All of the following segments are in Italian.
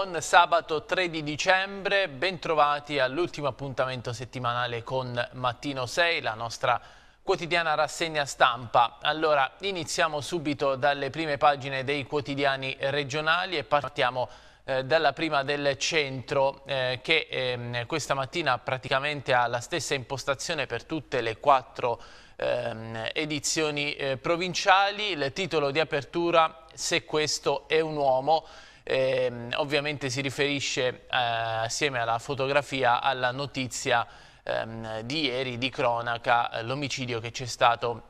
buon sabato 3 di dicembre, bentrovati all'ultimo appuntamento settimanale con Mattino 6, la nostra quotidiana rassegna stampa. Allora, iniziamo subito dalle prime pagine dei quotidiani regionali e partiamo eh, dalla prima del centro eh, che eh, questa mattina praticamente ha la stessa impostazione per tutte le quattro ehm, edizioni eh, provinciali. Il titolo di apertura, se questo è un uomo, eh, ovviamente si riferisce eh, assieme alla fotografia alla notizia ehm, di ieri di cronaca, eh, l'omicidio che c'è stato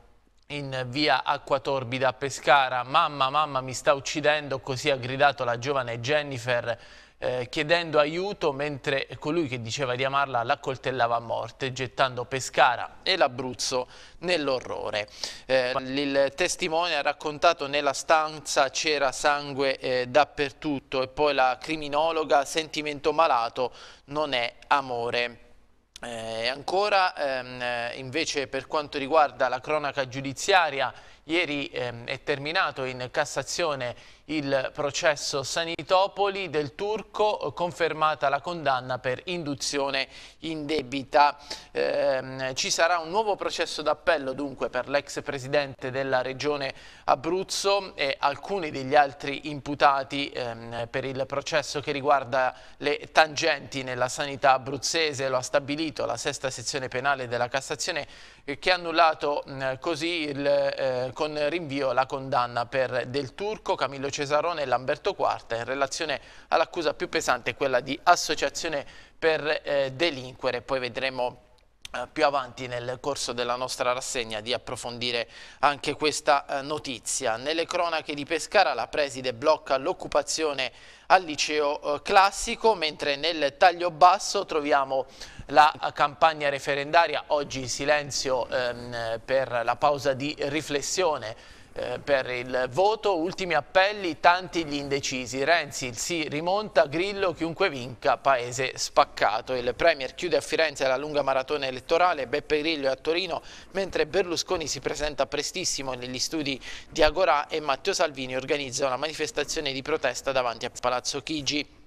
in via Acqua Torbida a Pescara. Mamma, mamma mi sta uccidendo, così ha gridato la giovane Jennifer eh, chiedendo aiuto mentre colui che diceva di amarla l'accoltellava a morte, gettando Pescara e l'Abruzzo nell'orrore. Eh, il testimone ha raccontato nella stanza c'era sangue eh, dappertutto e poi la criminologa, sentimento malato non è amore. Eh, ancora ehm, invece per quanto riguarda la cronaca giudiziaria, ieri ehm, è terminato in Cassazione il processo Sanitopoli del Turco, confermata la condanna per induzione indebita. Eh, ci sarà un nuovo processo d'appello dunque per l'ex presidente della regione Abruzzo e alcuni degli altri imputati ehm, per il processo che riguarda le tangenti nella sanità abruzzese, lo ha stabilito la sesta sezione penale della Cassazione che ha annullato così il, eh, con rinvio la condanna per Del Turco, Camillo Cesarone e Lamberto Quarta in relazione all'accusa più pesante, quella di associazione per eh, delinquere. Poi vedremo eh, più avanti nel corso della nostra rassegna di approfondire anche questa eh, notizia. Nelle cronache di Pescara la preside blocca l'occupazione al liceo eh, classico, mentre nel taglio basso troviamo la campagna referendaria, oggi silenzio ehm, per la pausa di riflessione eh, per il voto, ultimi appelli, tanti gli indecisi. Renzi il sì rimonta, Grillo chiunque vinca, paese spaccato. Il Premier chiude a Firenze la lunga maratona elettorale, Beppe Grillo è a Torino, mentre Berlusconi si presenta prestissimo negli studi di Agorà e Matteo Salvini organizza una manifestazione di protesta davanti a Palazzo Chigi.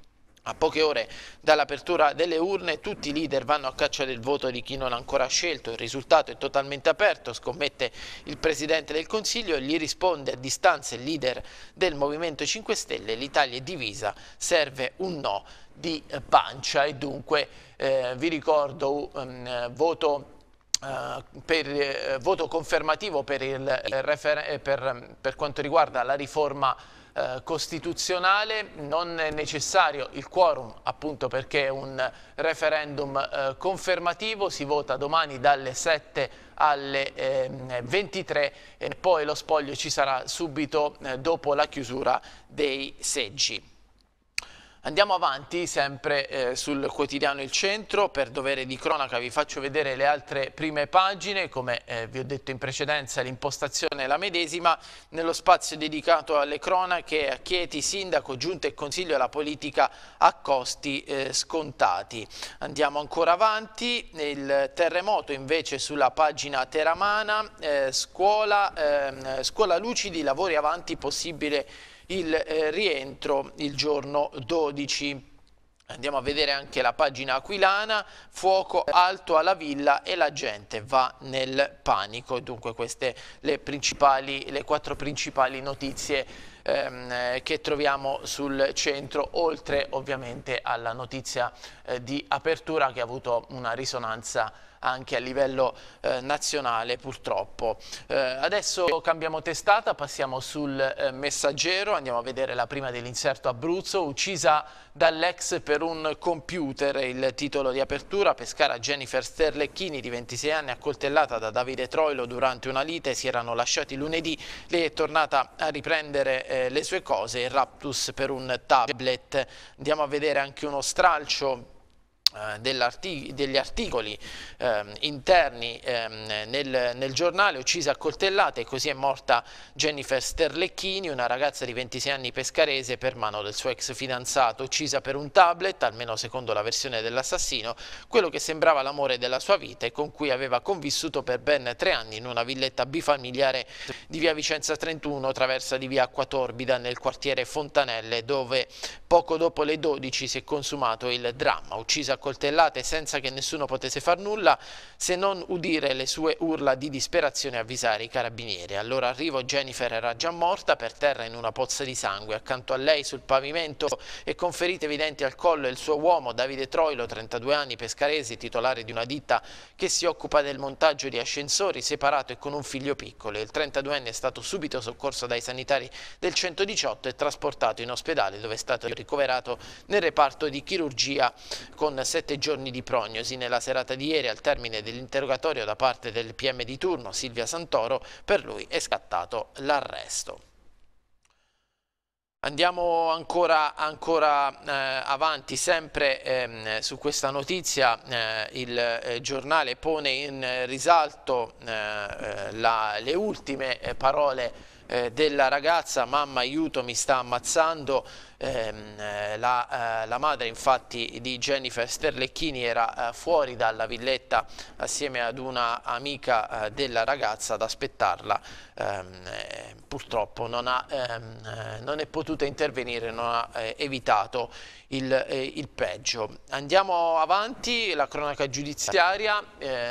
A poche ore dall'apertura delle urne tutti i leader vanno a caccia del voto di chi non ha ancora scelto, il risultato è totalmente aperto, scommette il Presidente del Consiglio. E gli risponde a distanza il leader del Movimento 5 Stelle, l'Italia è divisa, serve un no di pancia. E dunque eh, vi ricordo um, voto Uh, per, uh, voto confermativo per, il, uh, per, per quanto riguarda la riforma eh, costituzionale, non è necessario il quorum appunto perché è un referendum eh, confermativo, si vota domani dalle 7 alle eh, 23 e poi lo spoglio ci sarà subito eh, dopo la chiusura dei seggi. Andiamo avanti sempre eh, sul quotidiano Il Centro, per dovere di cronaca vi faccio vedere le altre prime pagine, come eh, vi ho detto in precedenza l'impostazione è la medesima, nello spazio dedicato alle cronache a Chieti, Sindaco, Giunta e Consiglio alla politica a costi eh, scontati. Andiamo ancora avanti, il terremoto invece sulla pagina teramana, eh, scuola, ehm, scuola Lucidi, lavori avanti, possibile il eh, rientro il giorno 12. Andiamo a vedere anche la pagina aquilana, fuoco alto alla villa e la gente va nel panico. Dunque queste le, le quattro principali notizie ehm, che troviamo sul centro, oltre ovviamente alla notizia eh, di apertura che ha avuto una risonanza anche a livello eh, nazionale purtroppo. Eh, adesso cambiamo testata, passiamo sul eh, messaggero, andiamo a vedere la prima dell'inserto Abruzzo, uccisa dall'ex per un computer, il titolo di apertura, Pescara Jennifer Sterlecchini di 26 anni accoltellata da Davide Troilo durante una lite, si erano lasciati lunedì, lei è tornata a riprendere eh, le sue cose, raptus per un tablet. Andiamo a vedere anche uno stralcio eh, degli articoli eh, interni eh, nel, nel, giornale, uccisa a coltellate, così è morta Jennifer Sterlecchini, una ragazza di 26 anni pescarese per mano del suo ex fidanzato, uccisa per un tablet, almeno secondo la versione dell'assassino, quello che sembrava l'amore della sua vita e con cui aveva convissuto per ben tre anni in una villetta bifamiliare di via Vicenza 31, traversa di via Acqua Torbida nel quartiere Fontanelle, dove poco dopo le 12 si è consumato il dramma, uccisa a coltellate senza che nessuno potesse far nulla se non udire le sue urla di disperazione e avvisare i carabinieri. Al arrivo Jennifer era già morta per terra in una pozza di sangue. Accanto a lei sul pavimento e con ferite evidenti al collo il suo uomo Davide Troilo, 32 anni, pescaresi, titolare di una ditta che si occupa del montaggio di ascensori, separato e con un figlio piccolo. Il 32enne è stato subito soccorso dai sanitari del 118 e trasportato in ospedale dove è stato ricoverato nel reparto di chirurgia con sette giorni di prognosi. Nella serata di ieri, al termine dell'interrogatorio da parte del PM di turno, Silvia Santoro, per lui è scattato l'arresto. Andiamo ancora, ancora eh, avanti, sempre ehm, su questa notizia eh, il eh, giornale pone in risalto eh, eh, la, le ultime eh, parole della ragazza, mamma aiuto mi sta ammazzando, Ehm, eh, la, eh, la, madre infatti di Jennifer Sterlecchini era eh, fuori dalla villetta assieme ad una amica della ragazza ad aspettarla, ehm, eh, purtroppo non, ha, ehm, eh, non, è potuta intervenire, non ha evitato il, il, peggio. Andiamo avanti, la cronaca giudiziaria,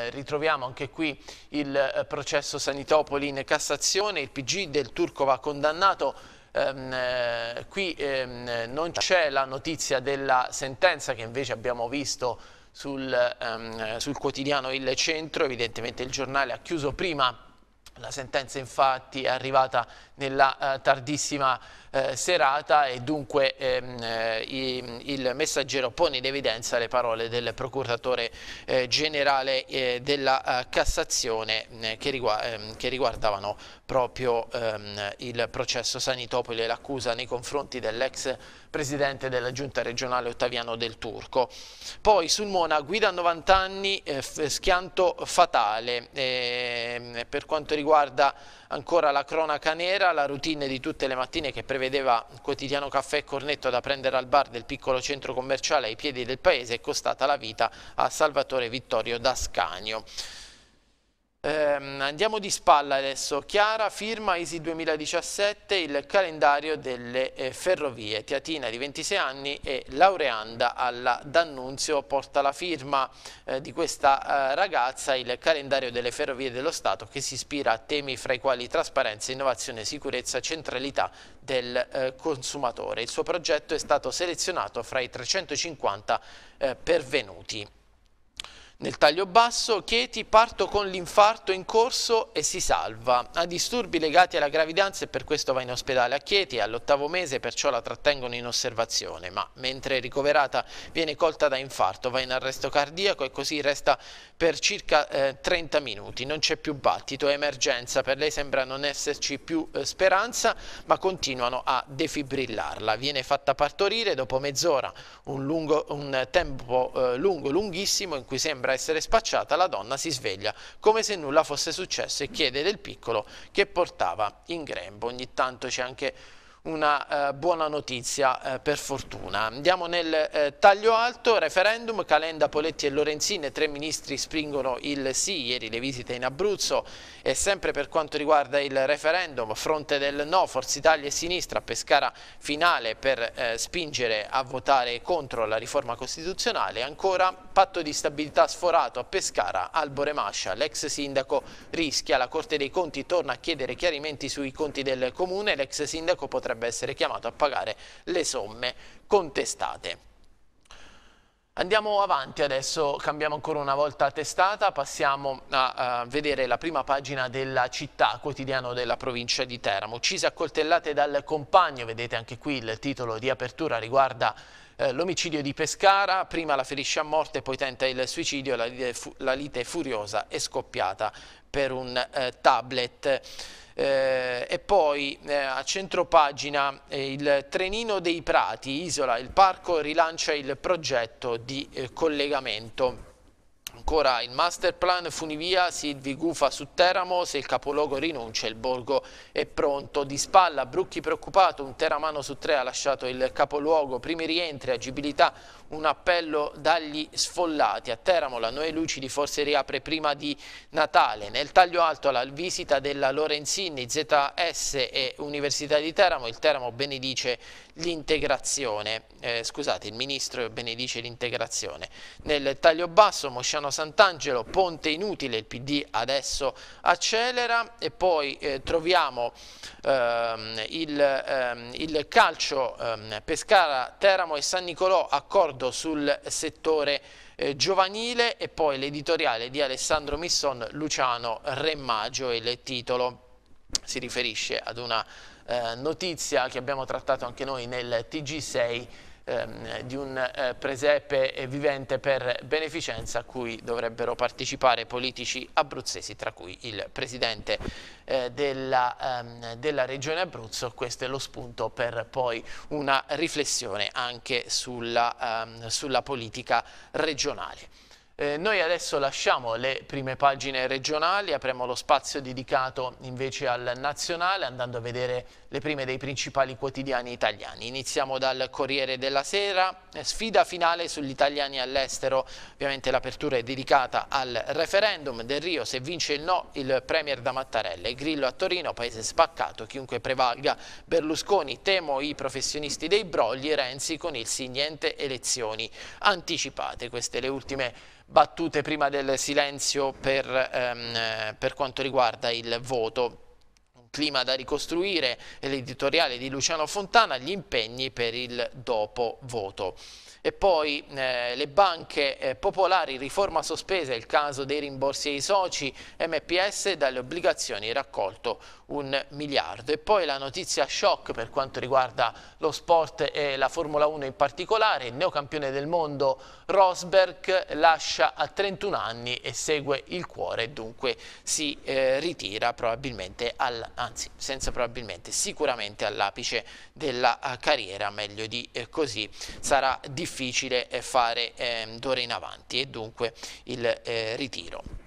ritroviamo anche qui il processo Sanitopoli in Cassazione, il PG del Turco va condannato ehm, eh, qui ehm, non c'è la notizia della sentenza che invece abbiamo visto sul, ehm, sul quotidiano Il Centro, evidentemente il giornale ha chiuso prima la sentenza infatti è arrivata nella eh, tardissima eh, serata e dunque ehm, eh, il messaggero pone in evidenza le parole del procuratore eh, generale eh, della eh, Cassazione che, riguard ehm, che, riguardavano proprio ehm, il processo Sanitopoli e l'accusa nei confronti dell'ex presidente della giunta regionale Ottaviano del Turco. Poi sul Mona guida a 90 anni, schianto fatale ehm, per quanto riguarda ancora la cronaca nera, la routine di tutte le mattine che prevedeva quotidiano caffè e cornetto da prendere al bar del piccolo centro commerciale ai piedi del paese è costata la vita a Salvatore Vittorio D'Ascanio. Ehm, andiamo di spalla adesso. Chiara firma ISI 2017 il calendario delle eh, ferrovie. Tiatina di 26 anni e laureanda alla D'Annunzio porta la firma eh, di questa eh, ragazza il calendario delle ferrovie dello Stato che si ispira a temi fra i quali trasparenza, innovazione, sicurezza, centralità del eh, consumatore. Il suo progetto è stato selezionato fra i 350 eh, pervenuti. Nel taglio basso, Chieti parto con l'infarto in corso e si salva. Ha disturbi legati alla gravidanza e per questo va in ospedale a Chieti all'ottavo mese perciò la trattengono in osservazione, ma mentre ricoverata viene colta da infarto, va in arresto cardiaco e così resta per circa eh, 30 minuti. Non c'è più battito, è emergenza, per lei sembra non esserci più eh, speranza, ma continuano a defibrillarla. Viene fatta partorire dopo mezz'ora, un, un, tempo eh, lungo, lunghissimo in cui sembra sembra essere spacciata, la donna si sveglia come se nulla fosse successo e chiede del piccolo che portava in grembo. Ogni tanto c'è anche una eh, buona notizia eh, per fortuna. Andiamo nel eh, taglio alto, referendum, Calenda, Poletti e Lorenzini, tre ministri spingono il sì, ieri le visite in Abruzzo. E sempre per quanto riguarda il referendum, fronte del no, Forza Italia e Sinistra, Pescara finale per eh, spingere a votare contro la riforma costituzionale, ancora patto di stabilità sforato a Pescara, Albore Mascia, l'ex sindaco rischia, la Corte dei Conti torna a chiedere chiarimenti sui conti del comune, l'ex sindaco potrà potrebbe essere chiamato a pagare le somme contestate. Andiamo avanti adesso, cambiamo ancora una volta testata, passiamo a, a, vedere la prima pagina della città, quotidiano della provincia di Teramo. Uccise coltellate dal compagno, vedete anche qui il titolo di apertura riguarda eh, l'omicidio di Pescara, prima la ferisce a morte, poi tenta il suicidio, la lite, la lite furiosa è scoppiata per un eh, tablet. Eh, e poi eh, a centropagina eh, il Trenino dei Prati, Isola, il parco rilancia il progetto di eh, collegamento. Ancora il master plan Funivia, Silvi Gufa su Teramo, se il capoluogo rinuncia il borgo è pronto. Di spalla, Brucchi preoccupato, un teramano su tre ha lasciato il capoluogo, primi rientri, agibilità, un appello dagli sfollati. A Teramo la Noè Lucidi forse riapre prima di Natale. Nel taglio alto la visita della Lorenzini, ZS e Università di Teramo, il Teramo benedice l'integrazione, eh, scusate, il ministro benedice l'integrazione. Nel taglio basso Mosciano Sant'Angelo, ponte inutile, il PD adesso accelera e poi eh, troviamo ehm, il, ehm, il, calcio ehm, Pescara, Teramo e San Nicolò, accordo sul settore eh, giovanile e poi l'editoriale di Alessandro Misson, Luciano Remaggio, il titolo si riferisce ad una eh, notizia che abbiamo trattato anche noi nel TG6 ehm, di un eh, presepe vivente per beneficenza a cui dovrebbero partecipare politici abruzzesi, tra cui il presidente eh, della, ehm, della, regione Abruzzo. Questo è lo spunto per poi una riflessione anche sulla, ehm, sulla politica regionale. Eh, noi adesso lasciamo le prime pagine regionali, apriamo lo spazio dedicato invece al nazionale andando a vedere le prime dei principali quotidiani italiani. Iniziamo dal Corriere della Sera, eh, sfida finale sugli italiani all'estero, ovviamente l'apertura è dedicata al referendum. Del Rio, se vince il no il premier da Mattarelle, Grillo a Torino, paese spaccato, chiunque prevalga, Berlusconi, temo i professionisti dei brogli, Renzi con il sì niente elezioni anticipate, queste le ultime battute prima del silenzio per, ehm, per quanto riguarda il voto clima da ricostruire, l'editoriale di Luciano Fontana, gli impegni per il dopo voto. E poi eh, le banche eh, popolari, riforma sospesa, il caso dei rimborsi ai soci, MPS dalle obbligazioni raccolto un miliardo. E poi la notizia shock per quanto riguarda lo sport e la Formula 1 in particolare, il neocampione del mondo Rosberg lascia a 31 anni e segue il cuore, dunque si eh, ritira probabilmente, al, anzi senza probabilmente, sicuramente all'apice della uh, carriera, meglio di eh, così, sarà difficile eh, fare ehm, d'ora in avanti e dunque il eh, ritiro.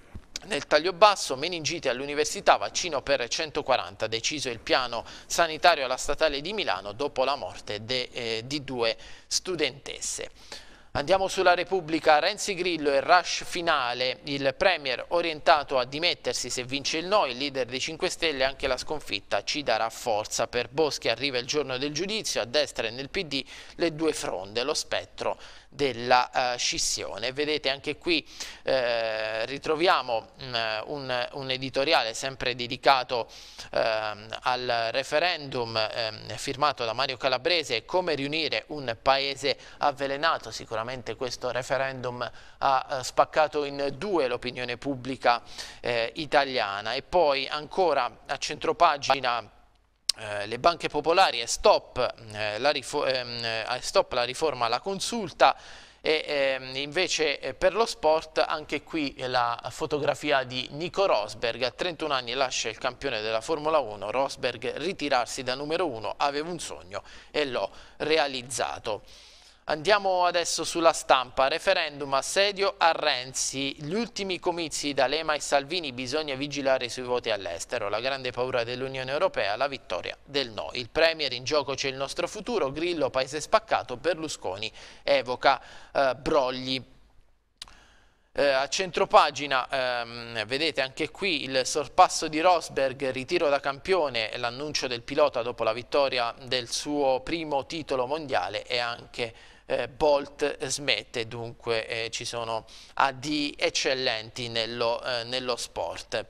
Nel taglio basso, meningite all'università, vaccino per 140, deciso il piano sanitario alla statale di Milano dopo la morte de, eh, di due studentesse. Andiamo sulla Repubblica, Renzi Grillo e rush finale, il Premier orientato a dimettersi se vince il no, il leader dei 5 Stelle anche la sconfitta ci darà forza. Per Boschi arriva il giorno del giudizio, a destra e nel PD le due fronde, lo spettro della uh, scissione. Vedete anche qui eh, ritroviamo mm, un, un, editoriale sempre dedicato eh, al referendum eh, firmato da Mario Calabrese come riunire un paese avvelenato. Sicuramente questo referendum ha eh, spaccato in due l'opinione pubblica eh, italiana e poi ancora a centropagina eh, le banche popolari e stop, eh, la, ehm, stop la riforma alla consulta e ehm, invece eh, per lo sport anche qui la fotografia di Nico Rosberg. A 31 anni lascia il campione della Formula 1 Rosberg ritirarsi da numero 1 aveva un sogno e l'ho realizzato Andiamo adesso sulla stampa, referendum assedio a Renzi, gli ultimi comizi da Lema e Salvini, bisogna vigilare sui voti all'estero, la grande paura dell'Unione Europea, la vittoria del no. Il Premier in gioco c'è il nostro futuro, Grillo paese spaccato, Berlusconi evoca eh, brogli. Eh, a centropagina ehm, vedete anche qui il sorpasso di Rosberg, ritiro da campione, l'annuncio del pilota dopo la vittoria del suo primo titolo mondiale e anche eh, Bolt smette, dunque eh, ci sono addii eccellenti nello, eh, nello sport.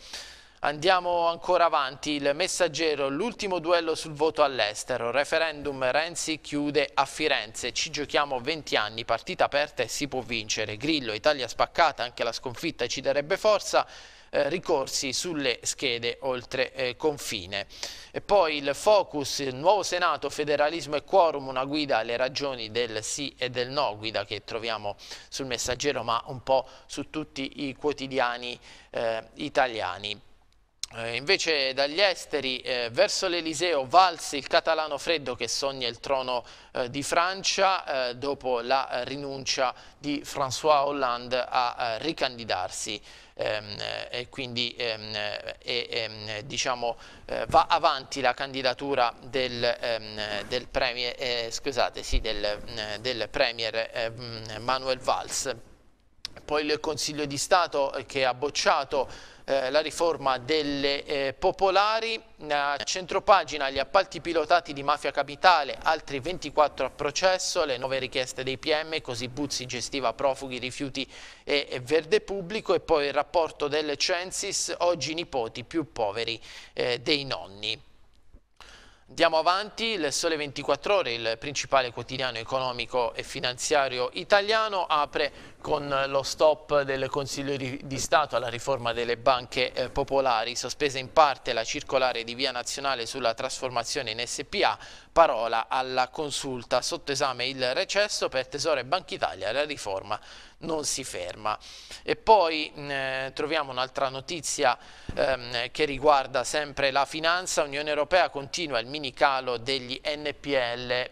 Andiamo ancora avanti, il messaggero, l'ultimo duello sul voto all'estero, referendum Renzi chiude a Firenze, ci giochiamo 20 anni, partita aperta e si può vincere, Grillo, Italia spaccata, anche la sconfitta ci darebbe forza, eh, ricorsi sulle schede oltre eh, confine. E poi il focus, il nuovo Senato, federalismo e quorum, una guida alle ragioni del sì e del no, guida che troviamo sul messaggero ma un po' su tutti i quotidiani eh, italiani. Eh, invece dagli esteri, eh, verso l'Eliseo, Valls, il catalano freddo che sogna il trono eh, di Francia eh, dopo la rinuncia di François Hollande a eh, ricandidarsi ehm, e quindi ehm, ehm, diciamo, eh, va avanti la candidatura del, ehm, del premier, scusate, sì, del, del premier ehm, Manuel Valls. Poi il Consiglio di Stato che ha bocciato eh, la riforma delle eh, popolari, a centropagina gli appalti pilotati di Mafia Capitale, altri 24 a processo, le nuove richieste dei PM, così Buzzi gestiva profughi, rifiuti e, e verde pubblico e poi il rapporto del Censis, oggi i nipoti più poveri eh, dei nonni. Andiamo avanti, il Sole 24 Ore, il principale quotidiano economico e finanziario italiano, apre con lo stop del Consiglio di Stato alla riforma delle banche eh, popolari, sospesa in parte la circolare di via nazionale sulla trasformazione in SPA, parola alla consulta, sotto esame il recesso per Tesoro e Banca Italia, la riforma non si ferma. E poi eh, troviamo un'altra notizia ehm, che riguarda sempre la finanza, Unione Europea continua il mini calo degli NPL, eh,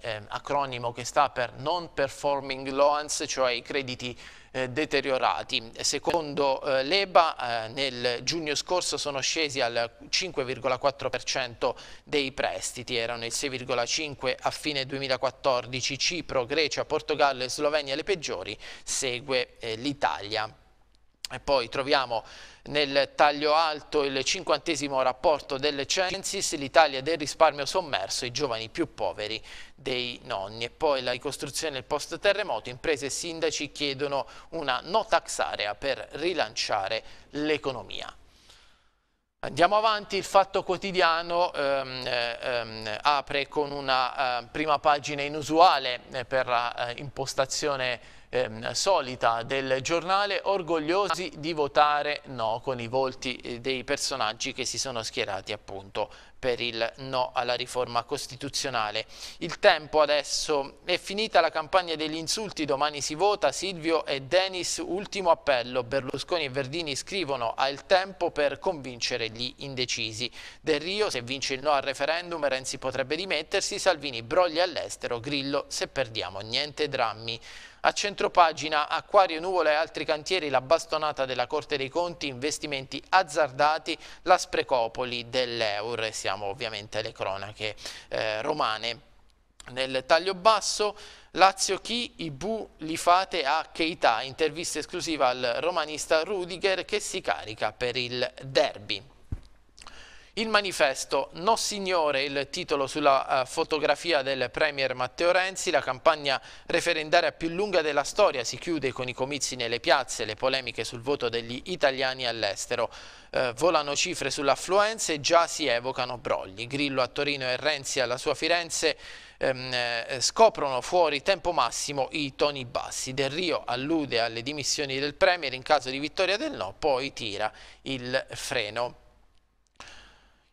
eh, acronimo che sta per Non Performing Loans, cioè i crediti crediti eh, deteriorati. Secondo eh, l'EBA eh, nel giugno scorso sono scesi al 5,4% dei prestiti, erano il 6,5% a fine 2014, Cipro, Grecia, Portogallo e Slovenia le peggiori, segue eh, l'Italia. E poi troviamo nel taglio alto il cinquantesimo rapporto del Censis, l'Italia del risparmio sommerso, i giovani più poveri dei nonni. E poi la ricostruzione del post terremoto, imprese e sindaci chiedono una no tax area per rilanciare l'economia. Andiamo avanti, il Fatto Quotidiano ehm, ehm, apre con una eh, prima pagina inusuale eh, per la eh, impostazione ehm, solita del giornale, orgogliosi di votare no, con i volti eh, dei personaggi che si sono schierati appunto per il no alla riforma costituzionale. Il tempo adesso è finita la campagna degli insulti, domani si vota, Silvio e Denis, ultimo appello, Berlusconi e Verdini scrivono al tempo per convincere gli indecisi. Del Rio, se vince il no al referendum, Renzi potrebbe dimettersi, Salvini brogli all'estero, Grillo se perdiamo, niente drammi. A centropagina, acquario, nuvole e altri cantieri, la bastonata della Corte dei Conti, investimenti azzardati, la sprecopoli dell'Eur. Siamo ovviamente alle cronache eh, romane. Nel taglio basso, Lazio chi, i bu li fate a Keita, intervista esclusiva al romanista Rudiger che si carica per il derby. Il manifesto No Signore, il titolo sulla uh, fotografia del Premier Matteo Renzi, la campagna referendaria più lunga della storia si chiude con i comizi nelle piazze, le polemiche sul voto degli italiani all'estero. Uh, volano cifre sull'affluenza e già si evocano brogli. Grillo a Torino e Renzi alla sua Firenze ehm, eh, scoprono fuori tempo massimo i toni bassi. Del Rio allude alle dimissioni del Premier in caso di vittoria del no, poi tira il freno.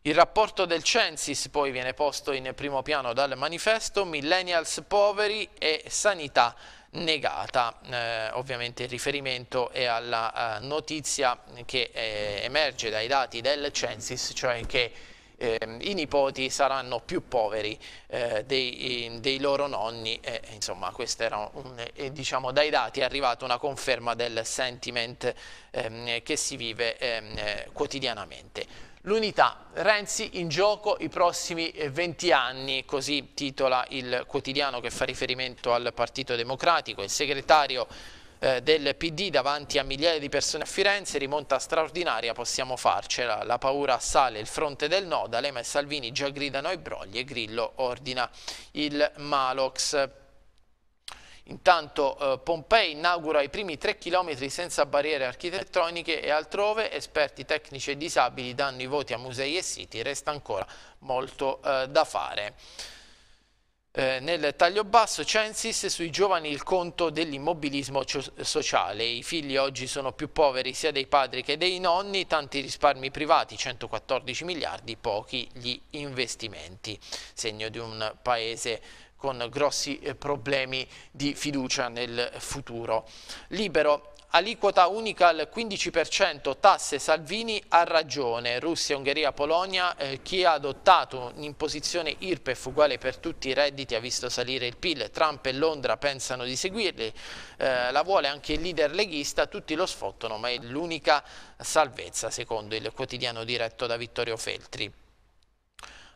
Il rapporto del Censis poi viene posto in primo piano dal manifesto Millennials poveri e sanità negata. Eh, ovviamente il riferimento è alla uh, notizia che eh, emerge dai dati del Censis, cioè che eh, i nipoti saranno più poveri eh, dei, dei, loro nonni insomma questo era un, diciamo dai dati è arrivata una conferma del sentiment ehm, che si vive ehm, eh, quotidianamente. L'unità, Renzi in gioco i prossimi 20 eh, anni, così titola il quotidiano che fa riferimento al Partito Democratico, il segretario eh, del PD davanti a migliaia di persone a Firenze, rimonta straordinaria, possiamo farcela, la paura assale il fronte del no, D'Alema e Salvini già gridano ai brogli e Grillo ordina il Malox. Intanto eh, Pompei inaugura i primi 3 km senza barriere architettoniche e altrove esperti tecnici e disabili danno i voti a musei e siti, resta ancora molto eh, da fare. Eh, nel taglio basso Censis sui giovani il conto dell'immobilismo sociale. I figli oggi sono più poveri sia dei padri che dei nonni, tanti risparmi privati, 114 miliardi, pochi gli investimenti. Segno di un paese con grossi eh, problemi di fiducia nel futuro. Libero aliquota unica al 15%, tasse Salvini ha ragione, Russia, Ungheria, Polonia, eh, chi ha adottato un'imposizione IRPEF uguale per tutti i redditi ha visto salire il PIL, Trump e Londra pensano di seguirli, eh, la vuole anche il leader leghista, tutti lo sfottono ma è l'unica salvezza secondo il quotidiano diretto da Vittorio Feltri.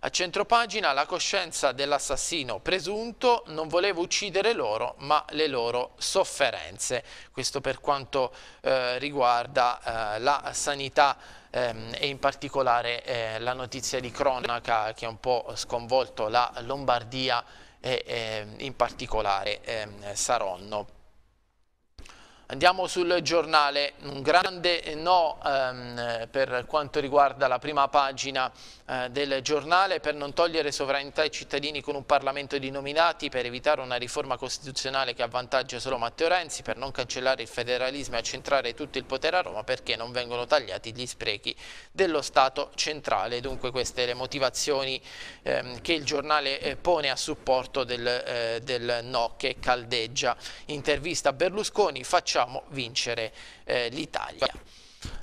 A centropagina la coscienza dell'assassino presunto non voleva uccidere loro ma le loro sofferenze. Questo per quanto eh, riguarda eh, la sanità ehm, e in particolare eh, la notizia di cronaca che ha un po' sconvolto la Lombardia e ehm, in particolare ehm, Saronno. Andiamo sul giornale, un grande no ehm, per quanto riguarda la prima pagina eh, del giornale per non togliere sovranità ai cittadini con un Parlamento di nominati, per evitare una riforma costituzionale che avvantaggia solo Matteo Renzi, per non cancellare il federalismo e accentrare tutto il potere a Roma perché non vengono tagliati gli sprechi dello Stato centrale. Dunque queste le motivazioni ehm, che il giornale eh, pone a supporto del, eh, del no che caldeggia. Intervista a Berlusconi, facciamo vincere eh, l'Italia.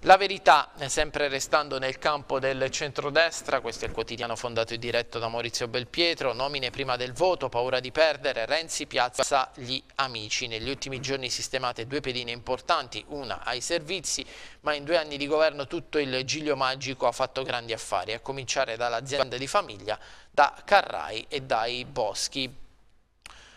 La verità, sempre restando nel campo del centrodestra, questo è il quotidiano fondato e diretto da Maurizio Belpietro, nomine prima del voto, paura di perdere, Renzi piazza gli amici. Negli ultimi giorni sistemate due pedine importanti, una ai servizi, ma in due anni di governo tutto il giglio magico ha fatto grandi affari, a cominciare dall'azienda di famiglia, da Carrai e dai Boschi.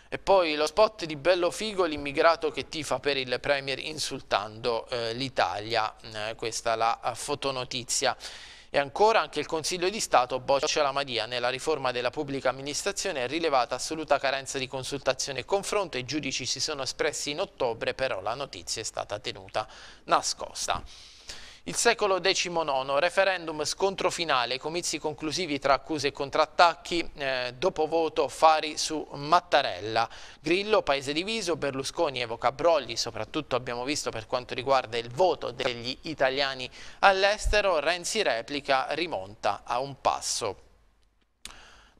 E poi lo spot di Bello Figo, l'immigrato che tifa per il Premier insultando eh, l'Italia, eh, questa è la eh, fotonotizia. E ancora anche il Consiglio di Stato boccia la Madia. Nella riforma della pubblica amministrazione è rilevata assoluta carenza di consultazione e confronto. I giudici si sono espressi in ottobre, però la notizia è stata tenuta nascosta. Il secolo XIX, referendum scontro finale, comizi conclusivi tra accuse e contrattacchi, eh, dopo voto Fari su Mattarella. Grillo, paese diviso, Berlusconi evoca brogli, soprattutto abbiamo visto per quanto riguarda il voto degli italiani all'estero, Renzi replica, rimonta a un passo.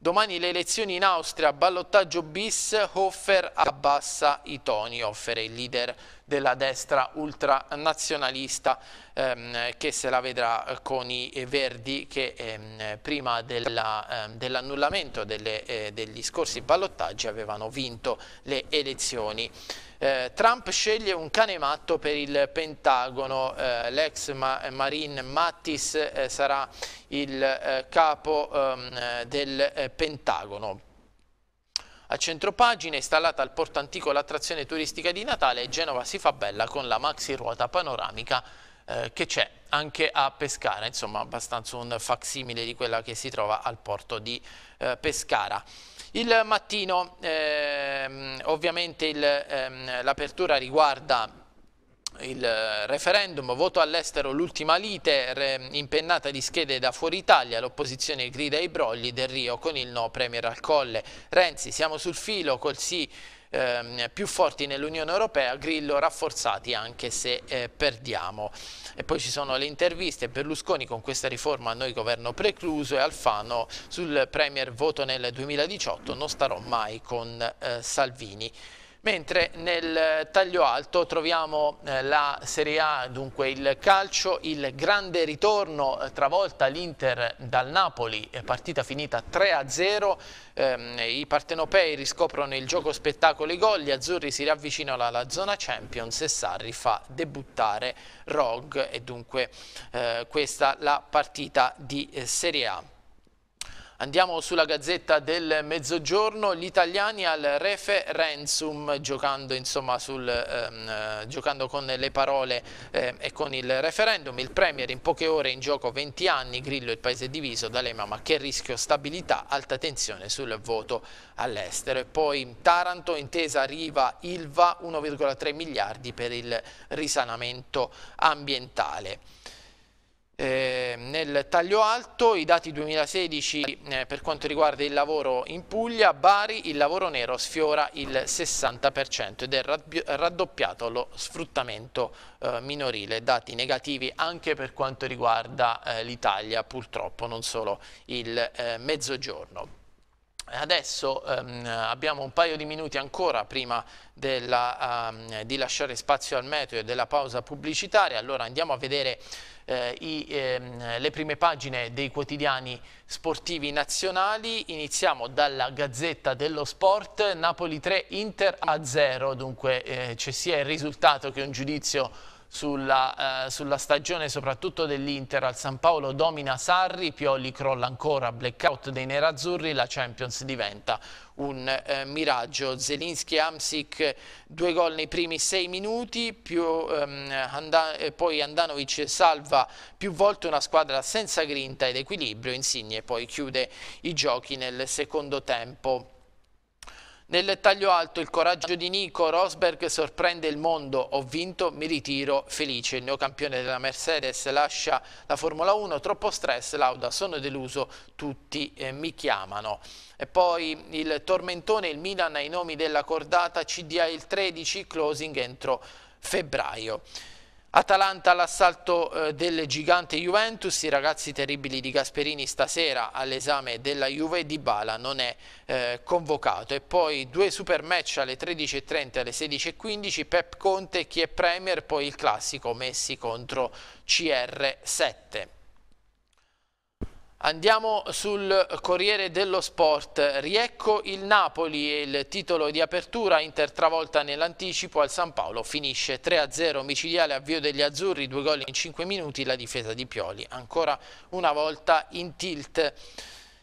Domani le elezioni in Austria, ballottaggio bis, Hofer abbassa i toni, Hofer è il leader della destra ultranazionalista ehm, che se la vedrà con i Verdi che ehm, prima ehm, dell'annullamento dell eh, degli scorsi ballottaggi avevano vinto le elezioni. Eh, Trump sceglie un cane matto per il Pentagono, eh, l'ex ma Marine Mattis eh, sarà il eh, capo ehm, del eh, Pentagono. A centropagina installata al porto antico l'attrazione turistica di Natale e Genova si fa bella con la maxi ruota panoramica eh, che c'è anche a Pescara, insomma abbastanza un facsimile di quella che si trova al porto di Pescara. Il mattino ehm, ovviamente ehm, l'apertura riguarda il referendum, voto all'estero, l'ultima lite, impennata di schede da fuori Italia, l'opposizione grida ai brogli del Rio con il no Premier al colle. Renzi, siamo sul filo, col sì eh, più forti nell'Unione Europea, Grillo rafforzati anche se eh, perdiamo. E poi ci sono le interviste, Berlusconi con questa riforma a noi governo precluso e Alfano sul Premier voto nel 2018, non starò mai con eh, Salvini. Mentre nel taglio alto troviamo eh, la Serie A, dunque il calcio, il grande ritorno, eh, travolta l'Inter dal Napoli, partita finita 3-0, ehm, i partenopei riscoprono il gioco spettacolo i gol, gli azzurri si riavvicinano alla zona Champions e Sarri fa debuttare Rog e dunque eh, questa la partita di eh, Serie A. Andiamo sulla Gazzetta del Mezzogiorno, gli italiani al referendum, giocando, insomma, sul, ehm, eh, giocando con le parole eh, e con il referendum. Il Premier in poche ore in gioco 20 anni, Grillo il paese diviso, D'Alema ma che rischio stabilità, alta tensione sul voto all'estero. E poi Taranto, intesa Riva Ilva, 1,3 miliardi per il risanamento ambientale. Eh, nel taglio alto i dati 2016 eh, per quanto riguarda il lavoro in Puglia, Bari il lavoro nero sfiora il 60% ed è raddoppiato lo sfruttamento eh, minorile, dati negativi anche per quanto riguarda eh, l'Italia purtroppo, non solo il eh, mezzogiorno. Adesso ehm, abbiamo un paio di minuti ancora prima della, um, di lasciare spazio al meteo e della pausa pubblicitaria, allora andiamo a vedere eh, i, ehm, le prime pagine dei quotidiani sportivi nazionali. Iniziamo dalla Gazzetta dello Sport, Napoli 3, Inter a 0, dunque eh, c'è sia il risultato che un giudizio sulla, eh, sulla stagione soprattutto dell'Inter al San Paolo domina Sarri, Pioli crolla ancora, blackout dei nerazzurri, la Champions diventa un eh, miraggio. Zelinski e Amsic due gol nei primi sei minuti, più, ehm, Anda poi Andanovic salva più volte una squadra senza grinta ed equilibrio, Insigne poi chiude i giochi nel secondo tempo. Nel taglio alto il coraggio di Nico, Rosberg sorprende il mondo, ho vinto, mi ritiro felice. Il neocampione della Mercedes lascia la Formula 1, troppo stress, Lauda, sono deluso, tutti eh, mi chiamano. E poi il tormentone, il Milan ai nomi della cordata, CDA il 13, closing entro febbraio. Atalanta all'assalto eh, del gigante Juventus, i ragazzi terribili di Gasperini stasera all'esame della Juve. Di Bala non è eh, convocato. E poi due super match alle 13.30 e alle 16.15 Pep Conte chi è Premier? Poi il classico Messi contro CR7 Andiamo sul Corriere dello Sport, riecco il Napoli e il titolo di apertura, Inter travolta nell'anticipo al San Paolo, finisce 3-0 micidiale avvio degli azzurri, due gol in 5 minuti, la difesa di Pioli, ancora una volta in tilt.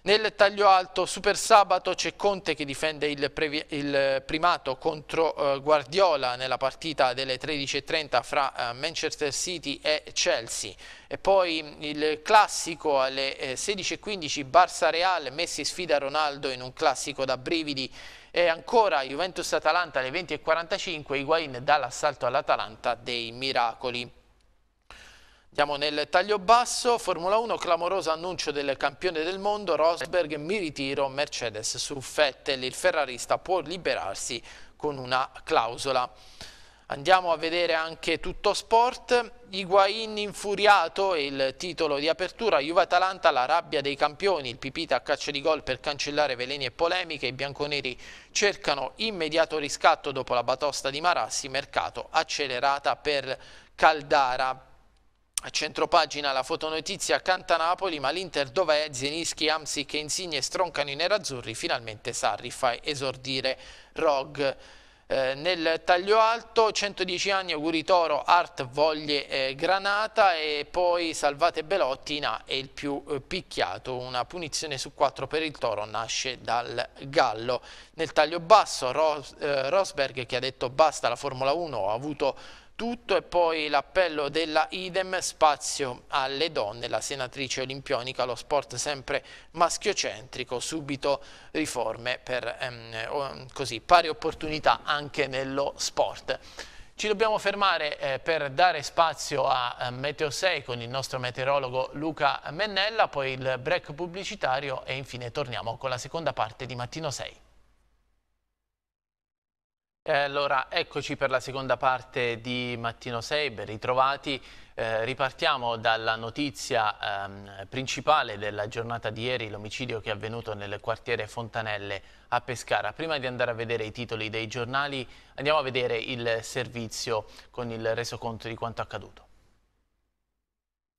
Nel taglio alto Super Sabato c'è Conte che difende il, il primato contro uh, Guardiola nella partita delle 13.30 fra uh, Manchester City e Chelsea. E poi il classico alle eh, 16.15 Barça Real, Messi sfida Ronaldo in un classico da brividi e ancora Juventus-Atalanta alle 20.45, Higuain dall'assalto all'Atalanta dei miracoli. Andiamo nel taglio basso, Formula 1, clamoroso annuncio del campione del mondo, Rosberg mi ritiro, Mercedes su Vettel, il ferrarista può liberarsi con una clausola. Andiamo a vedere anche tutto sport, Higuain infuriato il titolo di apertura, Juve-Atalanta, la rabbia dei campioni, il pipita a caccia di gol per cancellare veleni e polemiche, i bianconeri cercano immediato riscatto dopo la batosta di Marassi, mercato accelerata per Caldara. A centropagina la fotonotizia canta Napoli, ma l'Inter dov'è? Zenischi, Amsic e Insigne stroncano i nerazzurri, finalmente Sarri fa esordire Rog. Eh, nel taglio alto 110 anni auguri Toro, Art voglie eh, Granata e poi Salvate Belotti in A è il più eh, picchiato, una punizione su 4 per il Toro nasce dal Gallo. Nel taglio basso Ros eh, Rosberg che ha detto basta la Formula 1 ha avuto tutto e poi l'appello della Idem, spazio alle donne, la senatrice olimpionica, lo sport sempre maschiocentrico, subito riforme per ehm, così, pari opportunità anche nello sport. Ci dobbiamo fermare eh, per dare spazio a eh, Meteo 6 con il nostro meteorologo Luca Mennella, poi il break pubblicitario e infine torniamo con la seconda parte di Mattino 6. E allora, eccoci per la seconda parte di Mattino 6, ben ritrovati. Eh, ripartiamo dalla notizia ehm, principale della giornata di ieri, l'omicidio che è avvenuto nel quartiere Fontanelle a Pescara. Prima di andare a vedere i titoli dei giornali, andiamo a vedere il servizio con il resoconto di quanto accaduto.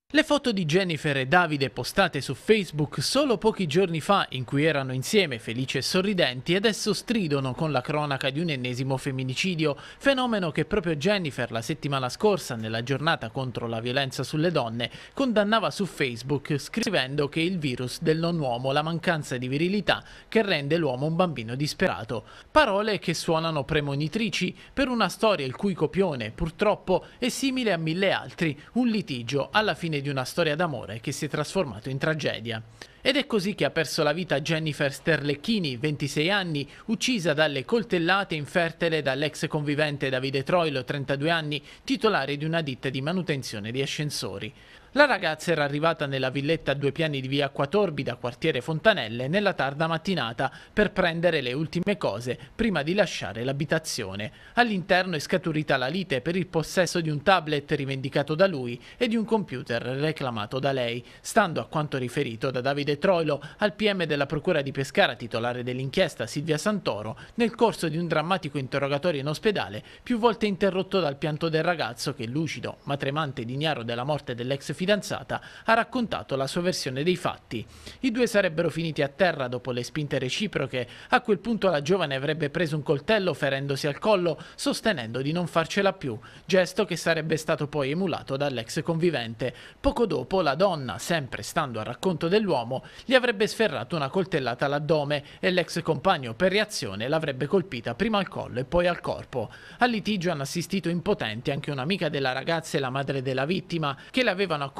Le foto di Jennifer e Davide postate su Facebook solo pochi giorni fa, in cui erano insieme felici e sorridenti, adesso stridono con la cronaca di un ennesimo femminicidio, fenomeno che proprio Jennifer la settimana scorsa, nella giornata contro la violenza sulle donne, condannava su Facebook scrivendo che il virus del non uomo, la mancanza di virilità che rende l'uomo un bambino disperato. Parole che suonano premonitrici per una storia il cui copione, purtroppo, è simile a mille altri, un litigio alla fine fine di una storia d'amore che si è trasformato in tragedia. Ed è così che ha perso la vita Jennifer Sterlecchini, 26 anni, uccisa dalle coltellate infertile dall'ex convivente Davide Troilo, 32 anni, titolare di una ditta di manutenzione di ascensori. La ragazza era arrivata nella villetta a due piani di via Acquatorbida, quartiere Fontanelle, nella tarda mattinata per prendere le ultime cose prima di lasciare l'abitazione. All'interno è scaturita la lite per il possesso di un tablet rivendicato da lui e di un computer reclamato da lei, stando a quanto riferito da Davide Troilo al PM della Procura di Pescara, titolare dell'inchiesta Silvia Santoro, nel corso di un drammatico interrogatorio in ospedale, più volte interrotto dal pianto del ragazzo che, lucido ma tremante ed ignaro della morte dell'ex fidanzato, fidanzata, ha raccontato la sua versione dei fatti. I due sarebbero finiti a terra dopo le spinte reciproche. A quel punto la giovane avrebbe preso un coltello ferendosi al collo, sostenendo di non farcela più, gesto che sarebbe stato poi emulato dall'ex convivente. Poco dopo la donna, sempre stando al racconto dell'uomo, gli avrebbe sferrato una coltellata all'addome e l'ex compagno per reazione l'avrebbe colpita prima al collo e poi al corpo. Al litigio hanno assistito impotenti anche un'amica della ragazza e la madre della vittima, che l'avevano accompagnata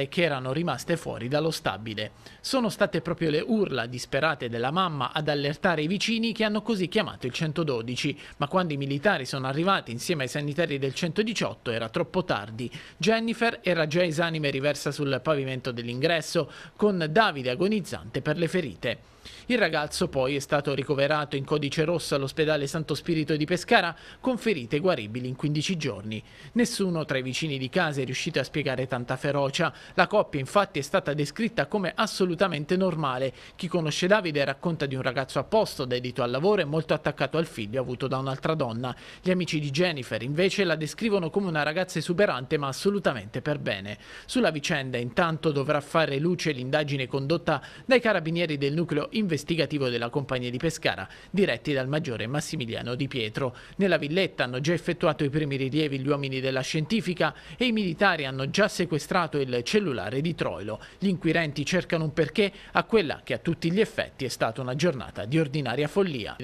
e che erano rimaste fuori dallo stabile. Sono state proprio le urla disperate della mamma ad allertare i vicini che hanno così chiamato il 112, ma quando i militari sono arrivati insieme ai sanitari del 118 era troppo tardi. Jennifer era già esanime riversa sul pavimento dell'ingresso, con Davide agonizzante per le ferite. Il ragazzo poi è stato ricoverato in codice rosso all'ospedale Santo Spirito di Pescara con ferite guaribili in 15 giorni. Nessuno tra i vicini di casa è riuscito a spiegare tanta ferocia. La coppia infatti è stata descritta come assolutamente normale. Chi conosce Davide racconta di un ragazzo a posto, dedito al lavoro e molto attaccato al figlio avuto da un'altra donna. Gli amici di Jennifer invece la descrivono come una ragazza esuberante ma assolutamente per bene. Sulla vicenda intanto dovrà fare luce l'indagine condotta dai carabinieri del nucleo investigativo della compagnia di Pescara, diretti dal maggiore Massimiliano Di Pietro. Nella villetta hanno già effettuato i primi rilievi gli uomini della scientifica e i militari hanno già sequestrato il cellulare di Troilo. Gli inquirenti cercano un perché a quella che a tutti gli effetti è stata una giornata di ordinaria follia.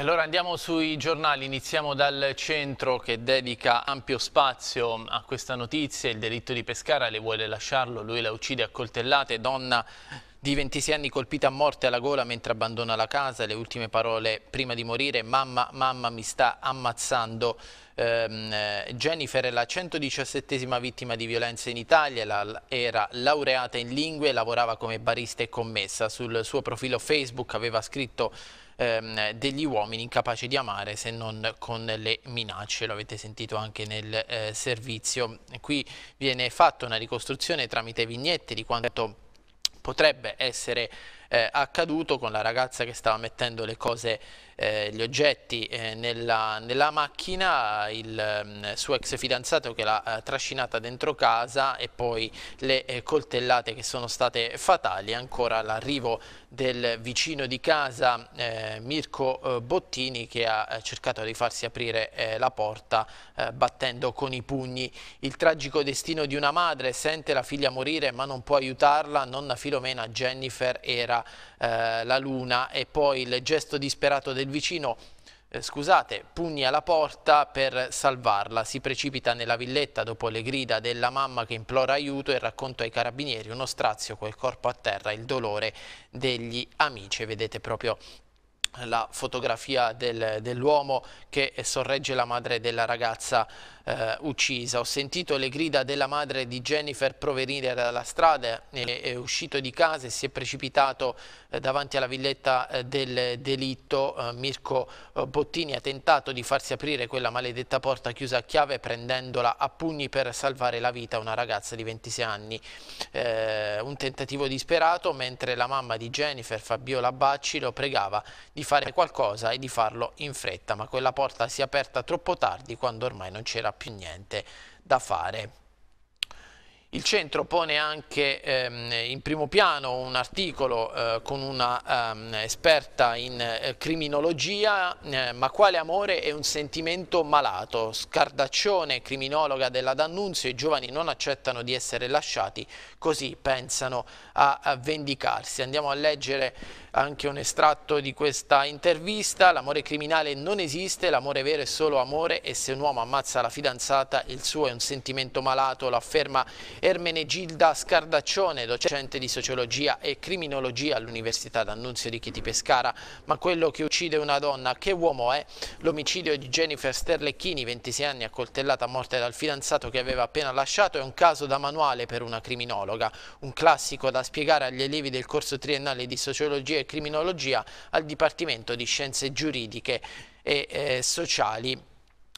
Allora andiamo sui giornali, iniziamo dal centro che dedica ampio spazio a questa notizia, il delitto di Pescara, le vuole lasciarlo, lui la uccide a coltellate, donna di 26 anni colpita a morte alla gola mentre abbandona la casa, le ultime parole prima di morire, mamma, mamma mi sta ammazzando. Ehm, Jennifer è la 117esima vittima di violenza in Italia, era laureata in lingue, lavorava come barista e commessa. Sul suo profilo Facebook aveva scritto ehm, degli uomini incapaci di amare se non con le minacce, lo avete sentito anche nel eh, servizio. Qui viene fatta una ricostruzione tramite vignette di quanto potrebbe essere eh, accaduto con la ragazza che stava mettendo le cose, eh, gli oggetti eh, nella, nella, macchina, il mm, suo ex fidanzato che l'ha eh, trascinata dentro casa e poi le eh, coltellate che sono state fatali, ancora l'arrivo del vicino di casa eh, Mirko Bottini che ha cercato di farsi aprire la porta battendo con i pugni. Il tragico destino di una madre sente la figlia morire ma non può aiutarla, nonna Filomena Jennifer era eh, la luna e poi il gesto disperato del vicino eh, scusate, pugni alla porta per salvarla, si precipita nella villetta dopo le grida della mamma che implora aiuto e racconta ai carabinieri uno strazio col corpo a terra, il dolore degli amici, vedete proprio la fotografia del, dell'uomo che sorregge la madre della ragazza eh, uccisa. Ho sentito le grida della madre di Jennifer provenire dalla strada, è, è uscito di casa e si è precipitato eh, davanti alla villetta eh, del delitto. Eh, Mirko eh, Bottini ha tentato di farsi aprire quella maledetta porta chiusa a chiave prendendola a pugni per salvare la vita a una ragazza di 26 anni. Eh, un tentativo disperato mentre la mamma di Jennifer, Fabiola Bacci, lo pregava di fare qualcosa e di farlo in fretta, ma quella porta si è aperta troppo tardi quando ormai non c'era più niente da fare. Il centro pone anche ehm, in primo piano un articolo eh, con una ehm, esperta in eh, criminologia, eh, ma quale amore è un sentimento malato. Scardaccione, criminologa della D'Annunzio, i giovani non accettano di essere lasciati, così pensano a, a vendicarsi. Andiamo a leggere anche un estratto di questa intervista. L'amore criminale non esiste, l'amore vero è solo amore e se un uomo ammazza la fidanzata il suo è un sentimento malato, lo afferma Ermenegilda Scardaccione, docente di sociologia e criminologia all'Università d'Annunzio di Chiti Pescara, ma quello che uccide una donna, che uomo è? L'omicidio di Jennifer Sterlecchini, 26 anni, accoltellata a morte dal fidanzato che aveva appena lasciato, è un caso da manuale per una criminologa, un classico da spiegare agli allievi del corso triennale di sociologia e criminologia al Dipartimento di Scienze Giuridiche e eh, Sociali.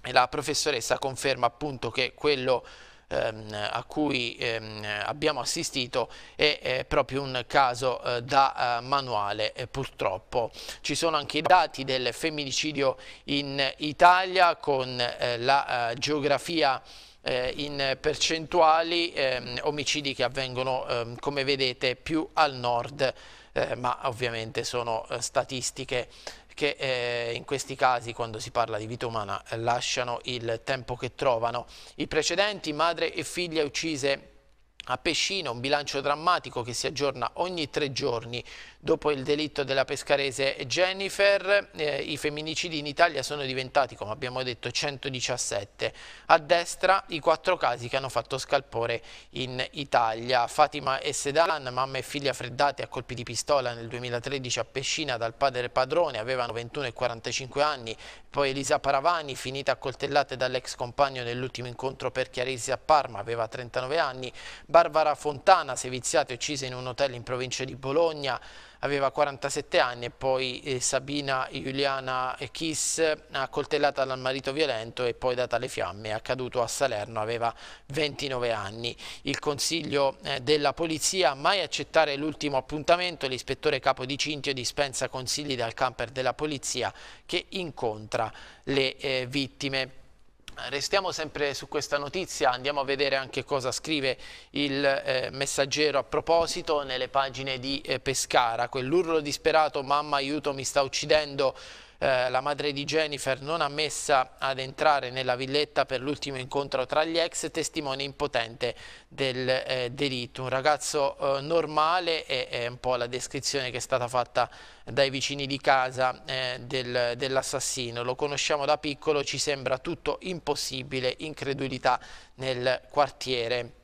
E la professoressa conferma appunto che quello ehm, a cui ehm, abbiamo assistito è, proprio un caso eh, da eh, manuale eh, purtroppo. Ci sono anche i dati del femminicidio in Italia con la geografia in percentuali, ehm, omicidi che avvengono come vedete più al nord, eh, ma ovviamente sono eh, statistiche che eh, in questi casi quando si parla di vita umana lasciano il tempo che trovano. I precedenti, madre e figlia uccise a Pescino, un bilancio drammatico che si aggiorna ogni tre giorni. Dopo il delitto della pescarese Jennifer, eh, i femminicidi in Italia sono diventati, come abbiamo detto, 117. A destra i quattro casi che hanno fatto scalpore in Italia. Fatima e Sedan, mamma e figlia freddate a colpi di pistola nel 2013 a Pescina dal padre padrone, avevano 21 e 45 anni. Poi Elisa Paravani, finita a coltellate dall'ex compagno nell'ultimo incontro per chiarirsi a Parma, aveva 39 anni. Barbara Fontana, seviziata e uccisa in un hotel in provincia di Bologna, aveva 47 anni e poi eh, Sabina Giuliana Kiss, accoltellata dal marito violento e poi data le fiamme, accaduto a Salerno, aveva 29 anni. Il consiglio eh, della polizia, mai accettare l'ultimo appuntamento, l'ispettore capo di Cintio dispensa consigli dal camper della polizia che incontra le eh, vittime. Restiamo sempre su questa notizia, andiamo a vedere anche cosa scrive il eh, messaggero a proposito nelle pagine di eh, Pescara, quell'urlo disperato mamma aiuto mi sta uccidendo eh, la madre di Jennifer non ammessa ad entrare nella villetta per l'ultimo incontro tra gli ex, testimone impotente del eh, delitto. Un ragazzo eh, normale è, è, un po' la descrizione che è stata fatta dai vicini di casa eh, del, dell'assassino. Lo conosciamo da piccolo, ci sembra tutto impossibile, incredulità nel quartiere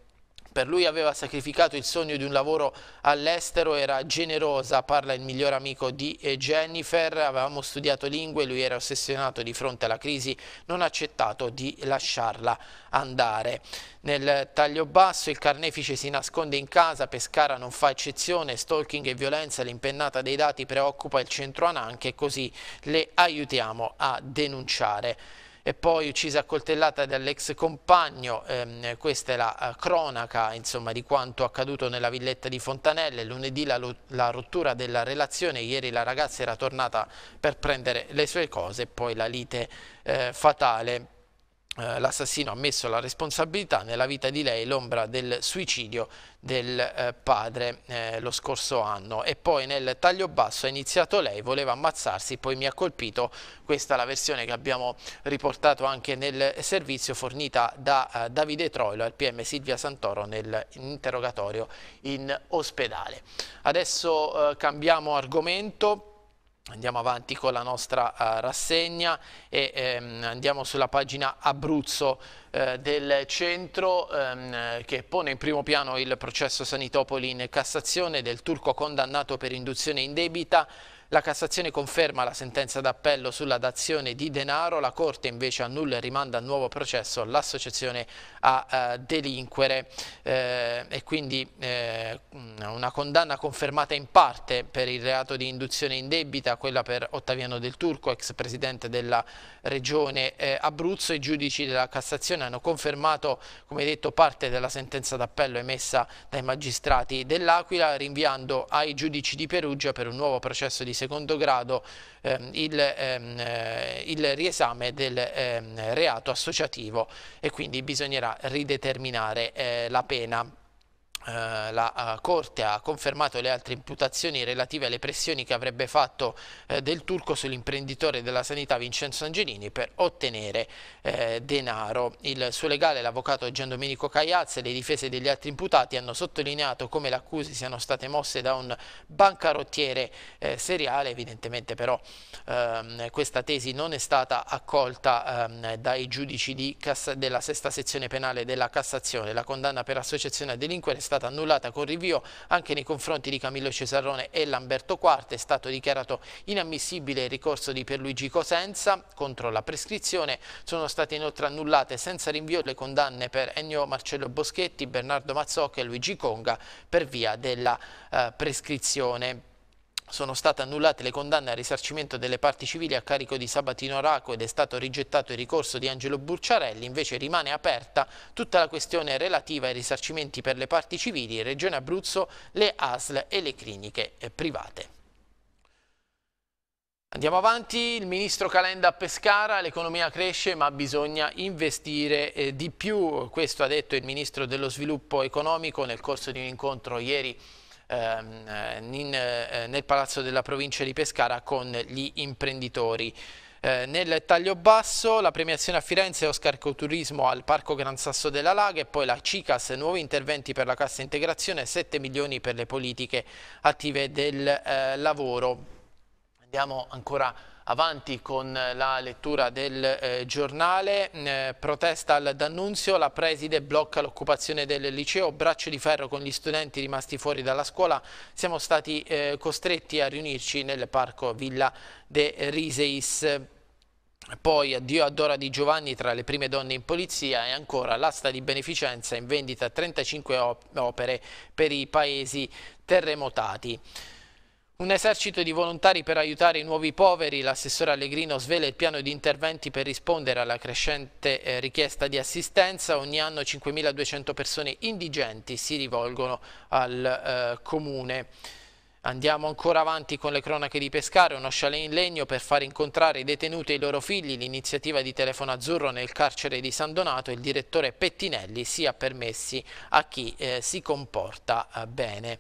per lui aveva sacrificato il sogno di un lavoro all'estero, era generosa, parla il miglior amico di eh, Jennifer, avevamo studiato lingue, lui era ossessionato di fronte alla crisi, non ha accettato di lasciarla andare. Nel taglio basso il carnefice si nasconde in casa, Pescara non fa eccezione, stalking e violenza, l'impennata dei dati preoccupa il centro Ananche, così le aiutiamo a denunciare e poi uccisa a coltellata dall'ex compagno, ehm, questa è la uh, cronaca insomma, di quanto accaduto nella villetta di Fontanelle, lunedì la, la, rottura della relazione, ieri la ragazza era tornata per prendere le sue cose e poi la lite eh, fatale. eh, l'assassino ha messo la responsabilità nella vita di lei l'ombra del suicidio del eh, padre eh, lo scorso anno e poi nel taglio basso ha iniziato lei, voleva ammazzarsi, poi mi ha colpito, questa è la versione che abbiamo riportato anche nel servizio fornita da eh, Davide Troilo al PM Silvia Santoro nell'interrogatorio in ospedale. Adesso eh, cambiamo argomento. Andiamo avanti con la nostra uh, rassegna e ehm, andiamo sulla pagina Abruzzo eh, del centro ehm, che pone in primo piano il processo Sanitopoli in Cassazione del turco condannato per induzione indebita la Cassazione conferma la sentenza d'appello sulla dazione di denaro, la Corte invece annulla e rimanda a nuovo processo l'associazione a uh, delinquere eh, e quindi eh, una condanna confermata in parte per il reato di induzione indebita, quella per Ottaviano del Turco, ex presidente della regione eh, Abruzzo. I giudici della Cassazione hanno confermato, come detto, parte della sentenza d'appello emessa dai magistrati dell'Aquila, rinviando ai giudici di Perugia per un nuovo processo di secondo grado ehm, il, ehm, eh, il, riesame del ehm, reato associativo e quindi bisognerà rideterminare eh, la pena eh, la uh, Corte ha confermato le altre imputazioni relative alle pressioni che avrebbe fatto uh, del turco sull'imprenditore della sanità Vincenzo Angelini per ottenere uh, denaro. Il suo legale, l'avvocato Gian Domenico Cagliazze e le difese degli altri imputati hanno sottolineato come le accuse siano state mosse da un bancarottiere seriale, evidentemente però ehm, questa tesi non è stata accolta ehm, dai giudici della sesta sezione penale della Cassazione. La condanna per associazione a delinquere è stata stata annullata con rinvio anche nei confronti di Camillo Cesarrone e Lamberto Quarta. È stato dichiarato inammissibile il ricorso di Pierluigi Cosenza contro la prescrizione. Sono state inoltre annullate senza rinvio le condanne per Ennio Marcello Boschetti, Bernardo Mazzocca e Luigi Conga per via della eh, prescrizione sono state annullate le condanne al risarcimento delle parti civili a carico di Sabatino Raco ed è stato rigettato il ricorso di Angelo Burciarelli, invece rimane aperta tutta la questione relativa ai risarcimenti per le parti civili, Regione Abruzzo, le ASL e le cliniche eh, private. Andiamo avanti, il ministro Calenda a Pescara, l'economia cresce ma bisogna investire eh, di più, questo ha detto il ministro dello sviluppo economico nel corso di un incontro ieri Ehm, eh, in, eh, nel Palazzo della provincia di Pescara con gli imprenditori. Eh, nel taglio basso la premiazione a Firenze Oscar Ecoturismo al Parco Gran Sasso della Laga e poi la CICAS, nuovi interventi per la cassa integrazione, 7 milioni per le politiche attive del eh, lavoro. Andiamo ancora avanti con la lettura del eh, giornale, eh, protesta al D'Annunzio, la preside blocca l'occupazione del liceo, braccio di ferro con gli studenti rimasti fuori dalla scuola, siamo stati eh, costretti a riunirci nel parco Villa de Riseis. Poi addio a Dora Di Giovanni tra le prime donne in polizia. E ancora l'asta di beneficenza in vendita 35 opere per i paesi terremotati. Un esercito di volontari per aiutare i nuovi poveri, l'assessore Allegrino svela il piano di interventi per rispondere alla crescente eh, richiesta di assistenza. Ogni anno 5.200 persone indigenti si rivolgono al eh, comune. Andiamo ancora avanti con le cronache di Pescare, uno chalet in legno per far incontrare i detenuti e i loro figli, l'iniziativa di Telefono Azzurro nel carcere di San Donato, il direttore Pettinelli sia permessi a chi eh, si comporta eh, bene.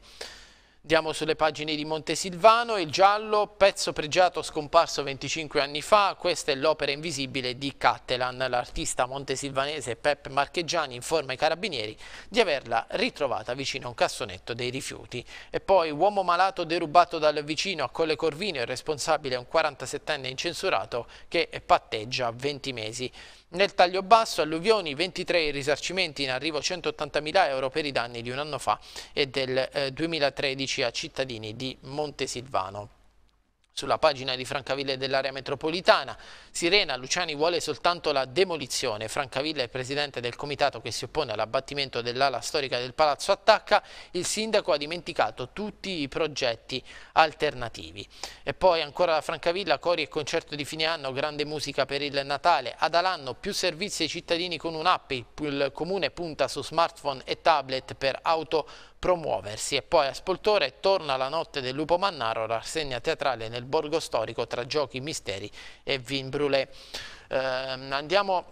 Andiamo sulle pagine di Montesilvano, il giallo, pezzo pregiato scomparso 25 anni fa, questa è l'opera invisibile di Cattelan, l'artista montesilvanese Pep Marcheggiani informa i carabinieri di averla ritrovata vicino a un cassonetto dei rifiuti. E poi uomo malato derubato dal vicino a Colle Corvino, il responsabile è un 47enne incensurato che patteggia 20 mesi. Nel taglio basso, alluvioni, 23 risarcimenti in arrivo 180.000 euro per i danni di un anno fa e del eh, 2013 a cittadini di Montesilvano sulla pagina di Francaville dell'area metropolitana. Sirena, Luciani vuole soltanto la demolizione. Francaville è presidente del comitato che si oppone all'abbattimento dell'ala storica del palazzo Attacca. Il sindaco ha dimenticato tutti i progetti alternativi. E poi ancora la Francavilla, cori e concerto di fine anno, grande musica per il Natale. Ad Alanno più servizi ai cittadini con un'app. Il comune punta su smartphone e tablet per auto promuoversi e poi a Spoltore torna la notte del Lupo Mannaro, rassegna teatrale nel borgo storico tra giochi, misteri e vin brûlé. Eh, andiamo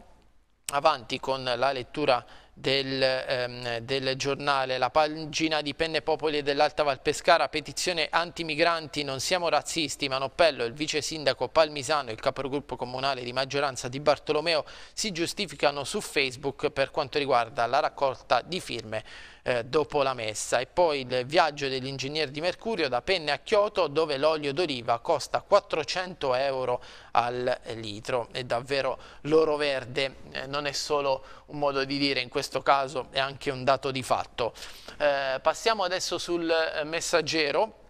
avanti con la lettura del, ehm, del, giornale, la pagina di Penne Popoli dell'Alta Valpescara, petizione anti-migranti, non siamo razzisti, Manoppello, il vice sindaco Palmisano e il capogruppo comunale di maggioranza di Bartolomeo si giustificano su Facebook per quanto riguarda la raccolta di firme eh, dopo la messa. E poi il viaggio dell'ingegnere di Mercurio da Penne a Chioto dove l'olio d'oliva costa 400 euro al litro. È davvero l'oro verde. Eh, non è solo un modo di dire in questo caso è anche un dato di fatto. Eh, passiamo adesso sul messaggero.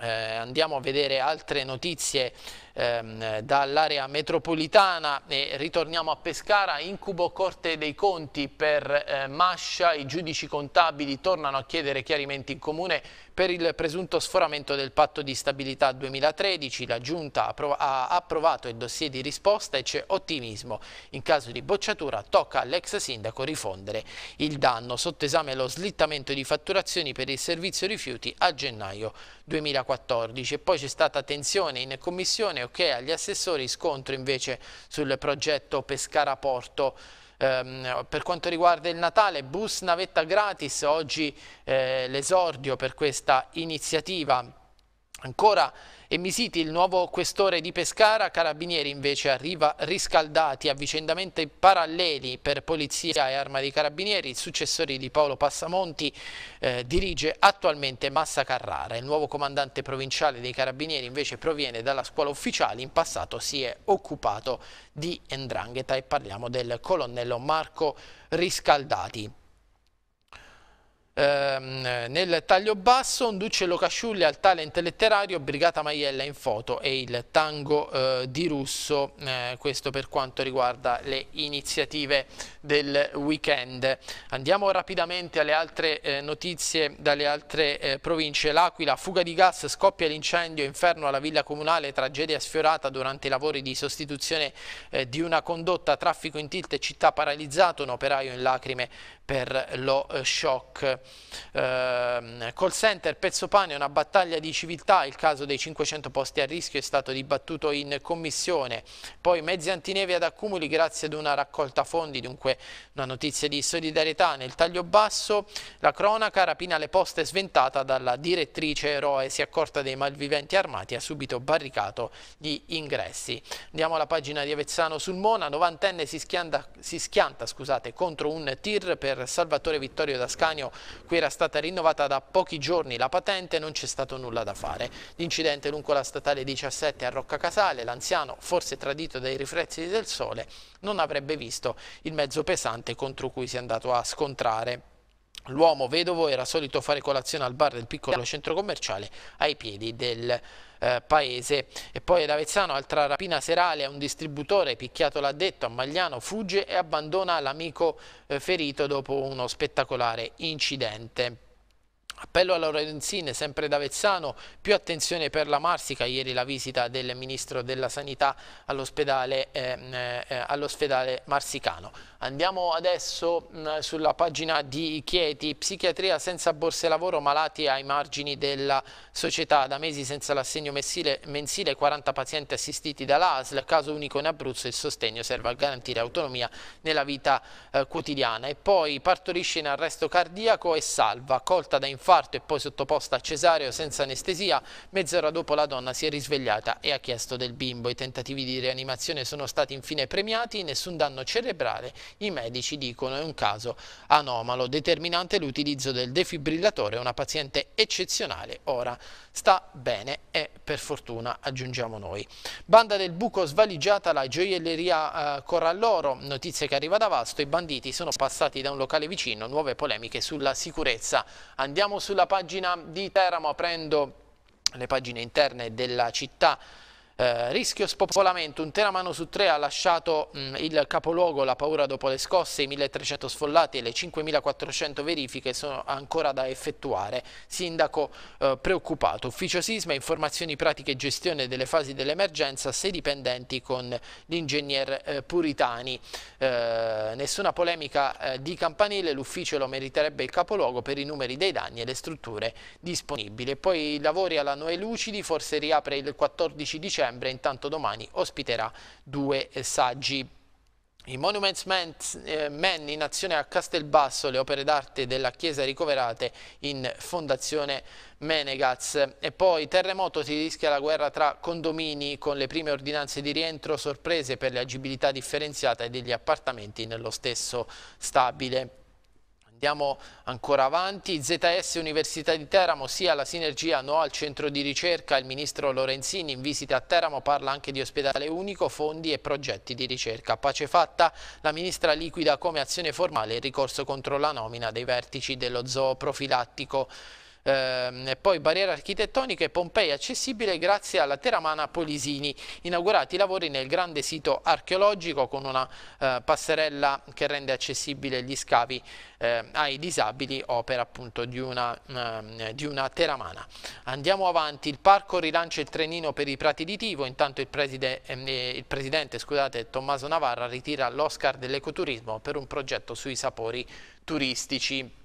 Eh, andiamo a vedere altre notizie ehm, dall'area metropolitana e ritorniamo a Pescara, incubo Corte dei Conti per eh, Mascia, i giudici contabili tornano a chiedere chiarimenti in comune per il presunto sforamento del patto di stabilità 2013, la Giunta ha approvato il dossier di risposta e c'è ottimismo. In caso di bocciatura tocca all'ex sindaco rifondere il danno. Sotto esame lo slittamento di fatturazioni per il servizio rifiuti a gennaio 2014 e poi c'è stata tensione in commissione ok agli assessori, scontro invece sul progetto Pescara Porto ehm, per quanto riguarda il Natale, bus navetta gratis, oggi eh, l'esordio per questa iniziativa. Ancora Emisiti il nuovo questore di Pescara, Carabinieri invece arriva riscaldati, avvicendamenti paralleli per Polizia e Arma dei Carabinieri, il successore di Paolo Passamonti eh, dirige attualmente Massa Carrara, il nuovo comandante provinciale dei Carabinieri invece proviene dalla scuola ufficiale, in passato si è occupato di Endrangheta e parliamo del colonnello Marco Riscaldati. Ehm, nel taglio basso un Duce Locasciulli al talent letterario, Brigata Maiella in foto e il tango eh, di Russo, eh, questo per quanto riguarda le iniziative del weekend. Andiamo rapidamente alle altre eh, notizie dalle altre eh, province. L'Aquila, fuga di gas, scoppia l'incendio, inferno alla villa comunale, tragedia sfiorata durante i lavori di sostituzione eh, di una condotta, traffico in tilt e città paralizzato, un operaio in lacrime per lo eh, shock. Eh, call center, pezzo pane, una battaglia di civiltà, il caso dei 500 posti a rischio è stato dibattuto in commissione, poi mezzi antineve ad accumuli grazie ad una raccolta fondi, dunque una notizia di solidarietà. Nel taglio basso, la cronaca, rapina alle poste sventata dalla direttrice eroe, si è accorta dei malviventi armati ha subito barricato gli ingressi. Andiamo alla pagina di Avezzano sul Mona, novantenne si, schianta, si schianta scusate, contro un tir per Salvatore Vittorio D'Ascanio, qui era stata rinnovata da pochi giorni la patente, non c'è stato nulla da fare. L'incidente lungo la statale 17 a Rocca Casale, l'anziano, forse tradito dai riflessi del sole, non avrebbe visto il mezzo pesante contro cui si è andato a scontrare. L'uomo vedovo era solito fare colazione al bar del piccolo centro commerciale ai piedi del eh, paese. E poi ad Avezzano, altra rapina serale a un distributore, picchiato l'addetto a Magliano, fugge e abbandona l'amico eh, ferito dopo uno spettacolare incidente. Appello alla Lorenzine, sempre da Vezzano, più attenzione per la Marsica, ieri la visita del Ministro della Sanità all'ospedale eh, eh, all marsicano. Andiamo adesso mh, mm, sulla pagina di Chieti, psichiatria senza borse lavoro, malati ai margini della società, da mesi senza l'assegno mensile, 40 pazienti assistiti dall'ASL, caso unico in Abruzzo, il sostegno serve a garantire autonomia nella vita eh, quotidiana. E poi partorisce in arresto cardiaco e salva, colta da infarto e poi sottoposta a cesareo senza anestesia, mezz'ora dopo la donna si è risvegliata e ha chiesto del bimbo. I tentativi di rianimazione sono stati infine premiati, nessun danno cerebrale i medici dicono è un caso anomalo, determinante l'utilizzo del defibrillatore, una paziente eccezionale, ora sta bene e per fortuna aggiungiamo noi. Banda del buco svaligiata la gioielleria eh, Coralloro, notizia che arriva da Vasto, i banditi sono passati da un locale vicino, nuove polemiche sulla sicurezza. Andiamo sulla pagina di Teramo aprendo le pagine interne della città eh, rischio spopolamento, un teramano su tre ha lasciato mh, il capoluogo, la paura dopo le scosse, i 1300 sfollati e le 5400 verifiche sono ancora da effettuare. Sindaco eh, preoccupato, ufficio sisma, informazioni pratiche e gestione delle fasi dell'emergenza, sei dipendenti con l'ingegner eh, Puritani. Eh, nessuna polemica eh, di campanile, l'ufficio lo meriterebbe il capoluogo per i numeri dei danni e le strutture disponibili. Poi i lavori alla Noè Lucidi, forse riapre il 14 dicembre dicembre, intanto domani ospiterà due saggi. I Monuments Men, eh, Men in azione a Castelbasso, le opere d'arte della chiesa ricoverate in Fondazione Menegaz. E poi terremoto, si rischia la guerra tra condomini con le prime ordinanze di rientro, sorprese per le agibilità differenziate degli appartamenti nello stesso stabile. Andiamo ancora avanti, ZS Università di Teramo, sia la sinergia no al centro di ricerca, il ministro Lorenzini in visita a Teramo parla anche di ospedale unico, fondi e progetti di ricerca. Pace fatta, la ministra liquida come azione formale il ricorso contro la nomina dei vertici dello zoo Ehm, e poi barriere architettoniche Pompei accessibile grazie alla Teramana Polisini, inaugurati i lavori nel grande sito archeologico con una eh, passerella che rende accessibile gli scavi eh, ai disabili, opera appunto di una, eh, di una teramana. Andiamo avanti, il parco rilancia il trenino per i prati di Tivo, intanto il, preside, eh, il presidente scusate, Tommaso Navarra ritira l'Oscar dell'ecoturismo per un progetto sui sapori turistici.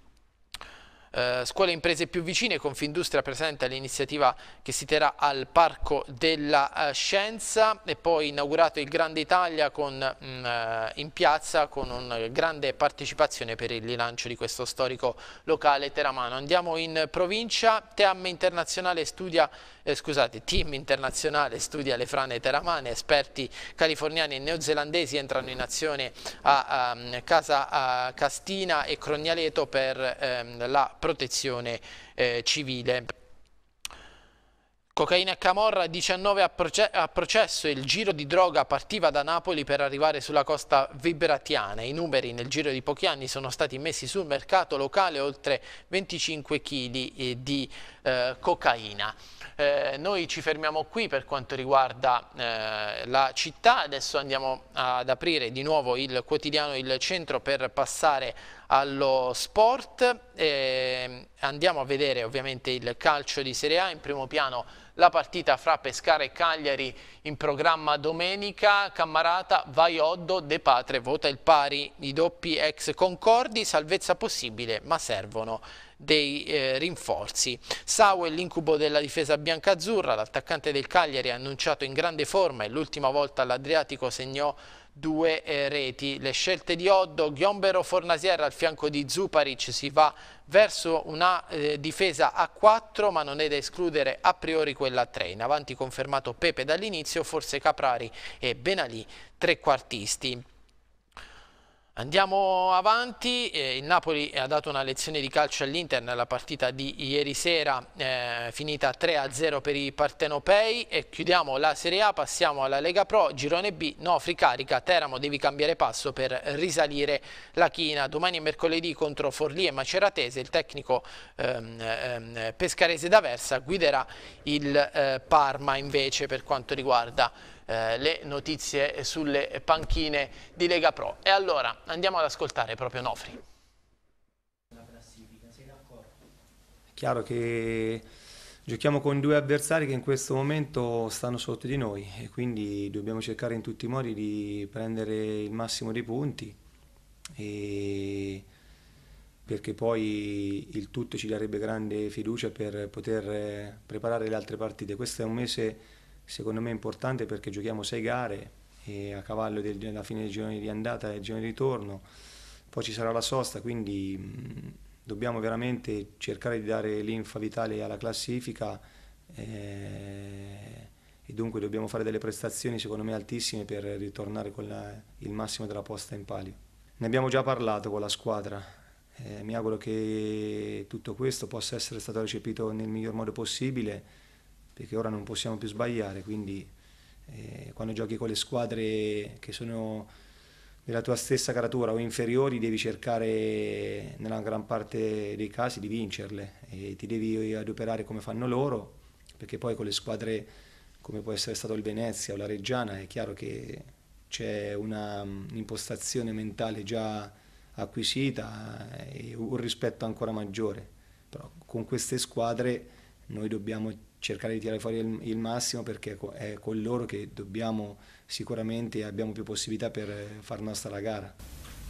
Eh, scuole e imprese più vicine, Confindustria presenta l'iniziativa che si terrà al Parco della eh, Scienza e poi inaugurato il Grande Italia con, mh, mm, eh, in piazza con una grande partecipazione per il rilancio di questo storico locale teramano. Andiamo in provincia, Team Internazionale studia, eh, scusate, Team Internazionale studia le frane teramane, esperti californiani e neozelandesi entrano in azione a, a Casa a Castina e Crognaleto per ehm, la protezione eh, civile. Cocaina e Camorra, 19 a, processo, il giro di droga partiva da Napoli per arrivare sulla costa vibratiana. I numeri nel giro di pochi anni sono stati messi sul mercato locale oltre 25 kg eh, di eh, cocaina. Eh, noi ci fermiamo qui per quanto riguarda eh, la città, adesso andiamo ad aprire di nuovo il quotidiano Il Centro per passare allo sport, eh, andiamo a vedere ovviamente il calcio di Serie A, in primo piano la partita fra Pescara e Cagliari in programma domenica, Cammarata, Vaioddo, De Patre, vota il pari, i doppi ex concordi, salvezza possibile ma servono dei eh, rinforzi. Sau è l'incubo della difesa biancazzurra, l'attaccante del Cagliari ha annunciato in grande forma e l'ultima volta all'Adriatico segnò due eh, reti. Le scelte di Oddo, Giombero Fornasier al fianco di Zuparic si va verso una eh, difesa a 4 ma non è da escludere a priori quella a 3. In avanti confermato Pepe dall'inizio, forse Caprari e Benalì trequartisti. Andiamo avanti, eh, il Napoli ha dato una lezione di calcio all'Inter nella partita di ieri sera eh, finita 3-0 per i partenopei e chiudiamo la Serie A, passiamo alla Lega Pro, Girone B, Nofri carica, Teramo devi cambiare passo per risalire la china. Domani è mercoledì contro Forlì e Maceratese, il tecnico ehm, ehm, pescarese d'Aversa guiderà il eh, Parma invece per quanto riguarda eh, le notizie sulle panchine di Lega Pro. E allora andiamo ad ascoltare proprio Nofri. È chiaro che giochiamo con due avversari che in questo momento stanno sotto di noi e quindi dobbiamo cercare in tutti i modi di prendere il massimo dei punti perché poi il tutto ci darebbe grande fiducia per poter preparare le altre partite. Questo è un mese secondo me è importante perché giochiamo sei gare a cavallo del, della fine dei giorni di andata e del giorno di ritorno, poi ci sarà la sosta, quindi mh, dobbiamo veramente cercare di dare l'infa vitale alla classifica eh, e dunque dobbiamo fare delle prestazioni secondo me altissime per ritornare con la, il massimo della posta in palio. Ne abbiamo già parlato con la squadra, eh, mi auguro che tutto questo possa essere stato recepito nel miglior modo possibile perché ora non possiamo più sbagliare, quindi eh, quando giochi con le squadre che sono della tua stessa caratura o inferiori devi cercare nella gran parte dei casi di vincerle e ti devi adoperare come fanno loro, perché poi con le squadre come può essere stato il Venezia o la Reggiana è chiaro che c'è un'impostazione mentale già acquisita e un rispetto ancora maggiore, però con queste squadre noi dobbiamo cercare di tirare fuori il, il, massimo perché è con loro che dobbiamo sicuramente abbiamo più possibilità per far nostra la gara.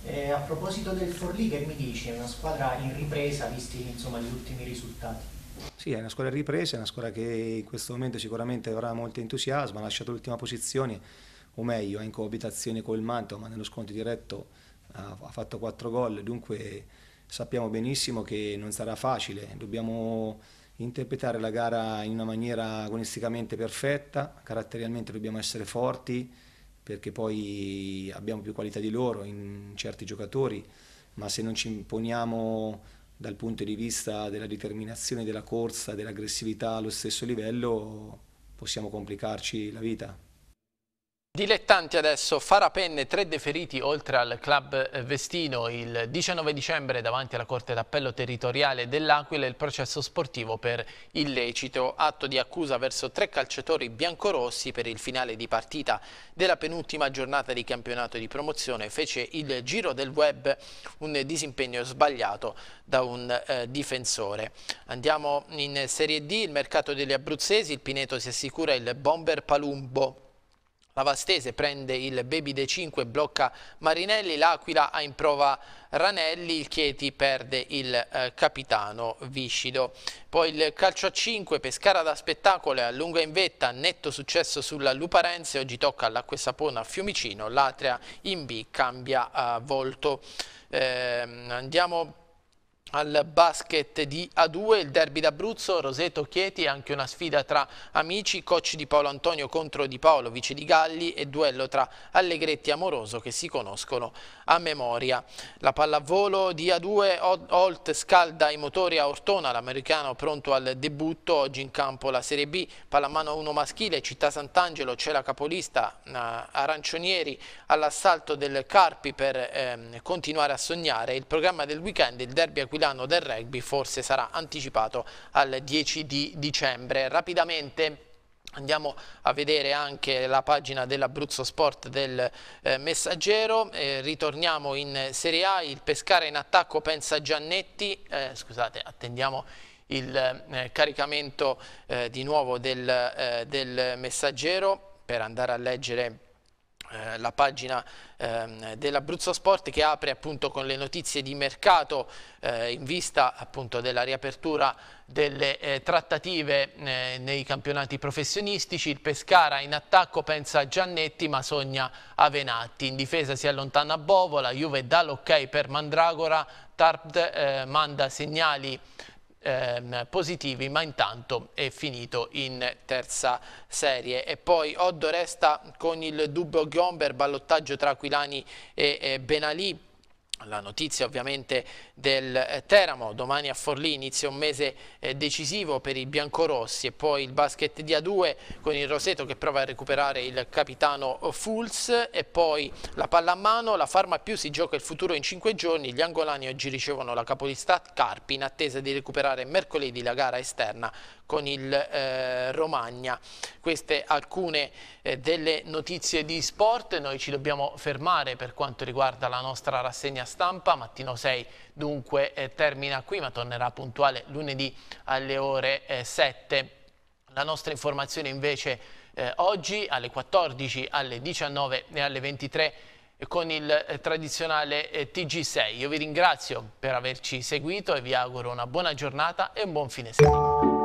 Eh, a proposito del Forlì, che mi dici? È una squadra in ripresa, visti insomma, gli ultimi risultati? Sì, è una squadra in ripresa, è una squadra che in questo momento sicuramente avrà molto entusiasmo, ha lasciato l'ultima posizione, o meglio, è in coabitazione col Manto, ma nello sconto diretto ha, ha fatto 4 gol, dunque sappiamo benissimo che non sarà facile, dobbiamo interpretare la gara in una maniera agonisticamente perfetta, caratterialmente dobbiamo essere forti perché poi abbiamo più qualità di loro in certi giocatori, ma se non ci imponiamo dal punto di vista della determinazione della corsa, dell'aggressività allo stesso livello, possiamo complicarci la vita. Dilettanti adesso, Farapenne, tre deferiti oltre al club eh, Vestino. Il 19 dicembre davanti alla Corte d'Appello Territoriale dell'Aquila il processo sportivo per illecito, atto di accusa verso tre calciatori biancorossi per il finale di partita della penultima giornata di campionato di promozione. Fece il giro del web un disimpegno sbagliato da un eh, difensore. Andiamo in Serie D, il mercato degli abruzzesi, il Pineto si assicura il bomber Palumbo La Vastese prende il Baby dei 5, blocca Marinelli, l'Aquila ha in prova Ranelli, il Chieti perde il eh, capitano Viscido. Poi il calcio a 5, Pescara da spettacolo a lunga in vetta, netto successo sulla Luparense, oggi tocca all'Acque Sapona a Fiumicino, l'Atria in B cambia uh, volto. Eh, andiamo al basket di A2, il derby d'Abruzzo, Roseto Chieti, anche una sfida tra amici, coach di Paolo Antonio contro Di Paolo, vice di Galli e duello tra Allegretti e Amoroso che si conoscono a memoria. La pallavolo di A2, Holt scalda i motori a Ortona, l'americano pronto al debutto, oggi in campo la Serie B, pallamano 1 maschile, Città Sant'Angelo, c'è la capolista Arancionieri all'assalto del Carpi per eh, continuare a sognare, il programma del weekend, il derby Aquilano Milano del rugby forse sarà anticipato al 10 di dicembre. Rapidamente Andiamo a vedere anche la pagina dell'Abruzzo Sport del eh, Messaggero, eh, ritorniamo in Serie A, il Pescara in attacco pensa Giannetti, eh, scusate attendiamo il eh, caricamento eh, di nuovo del, eh, del Messaggero per andare a leggere eh, la pagina eh, dell'Abruzzo Sport che apre appunto con le notizie di mercato eh, in vista appunto della riapertura delle eh, trattative eh, nei campionati professionistici. Il Pescara in attacco pensa a Giannetti ma sogna a Venatti. In difesa si allontana Bovola, Juve dà l'ok per Mandragora, Tarp manda segnali ehm, positivi ma intanto è finito in terza serie. E poi Oddo resta con il dubbio Ghiomber ballottaggio tra Aquilani e, e Benalì la notizia ovviamente del eh, Teramo, domani a Forlì inizia un mese eh, decisivo per i biancorossi e poi il basket di A2 con il Roseto che prova a recuperare il capitano Fulz e poi la palla a mano, la Farma più si gioca il futuro in 5 giorni, gli angolani oggi ricevono la capolista Carpi in attesa di recuperare mercoledì la gara esterna con il eh, Romagna. Queste alcune eh, delle notizie di sport, noi ci dobbiamo fermare per quanto riguarda la nostra rassegna stampa, mattino 6 dunque eh, termina qui ma tornerà puntuale lunedì alle ore 7. Eh, la nostra informazione invece eh, oggi alle 14, alle 19 e alle 23 con il eh, tradizionale TG6. Io vi ringrazio per averci seguito e vi auguro una buona giornata e un buon fine settimana.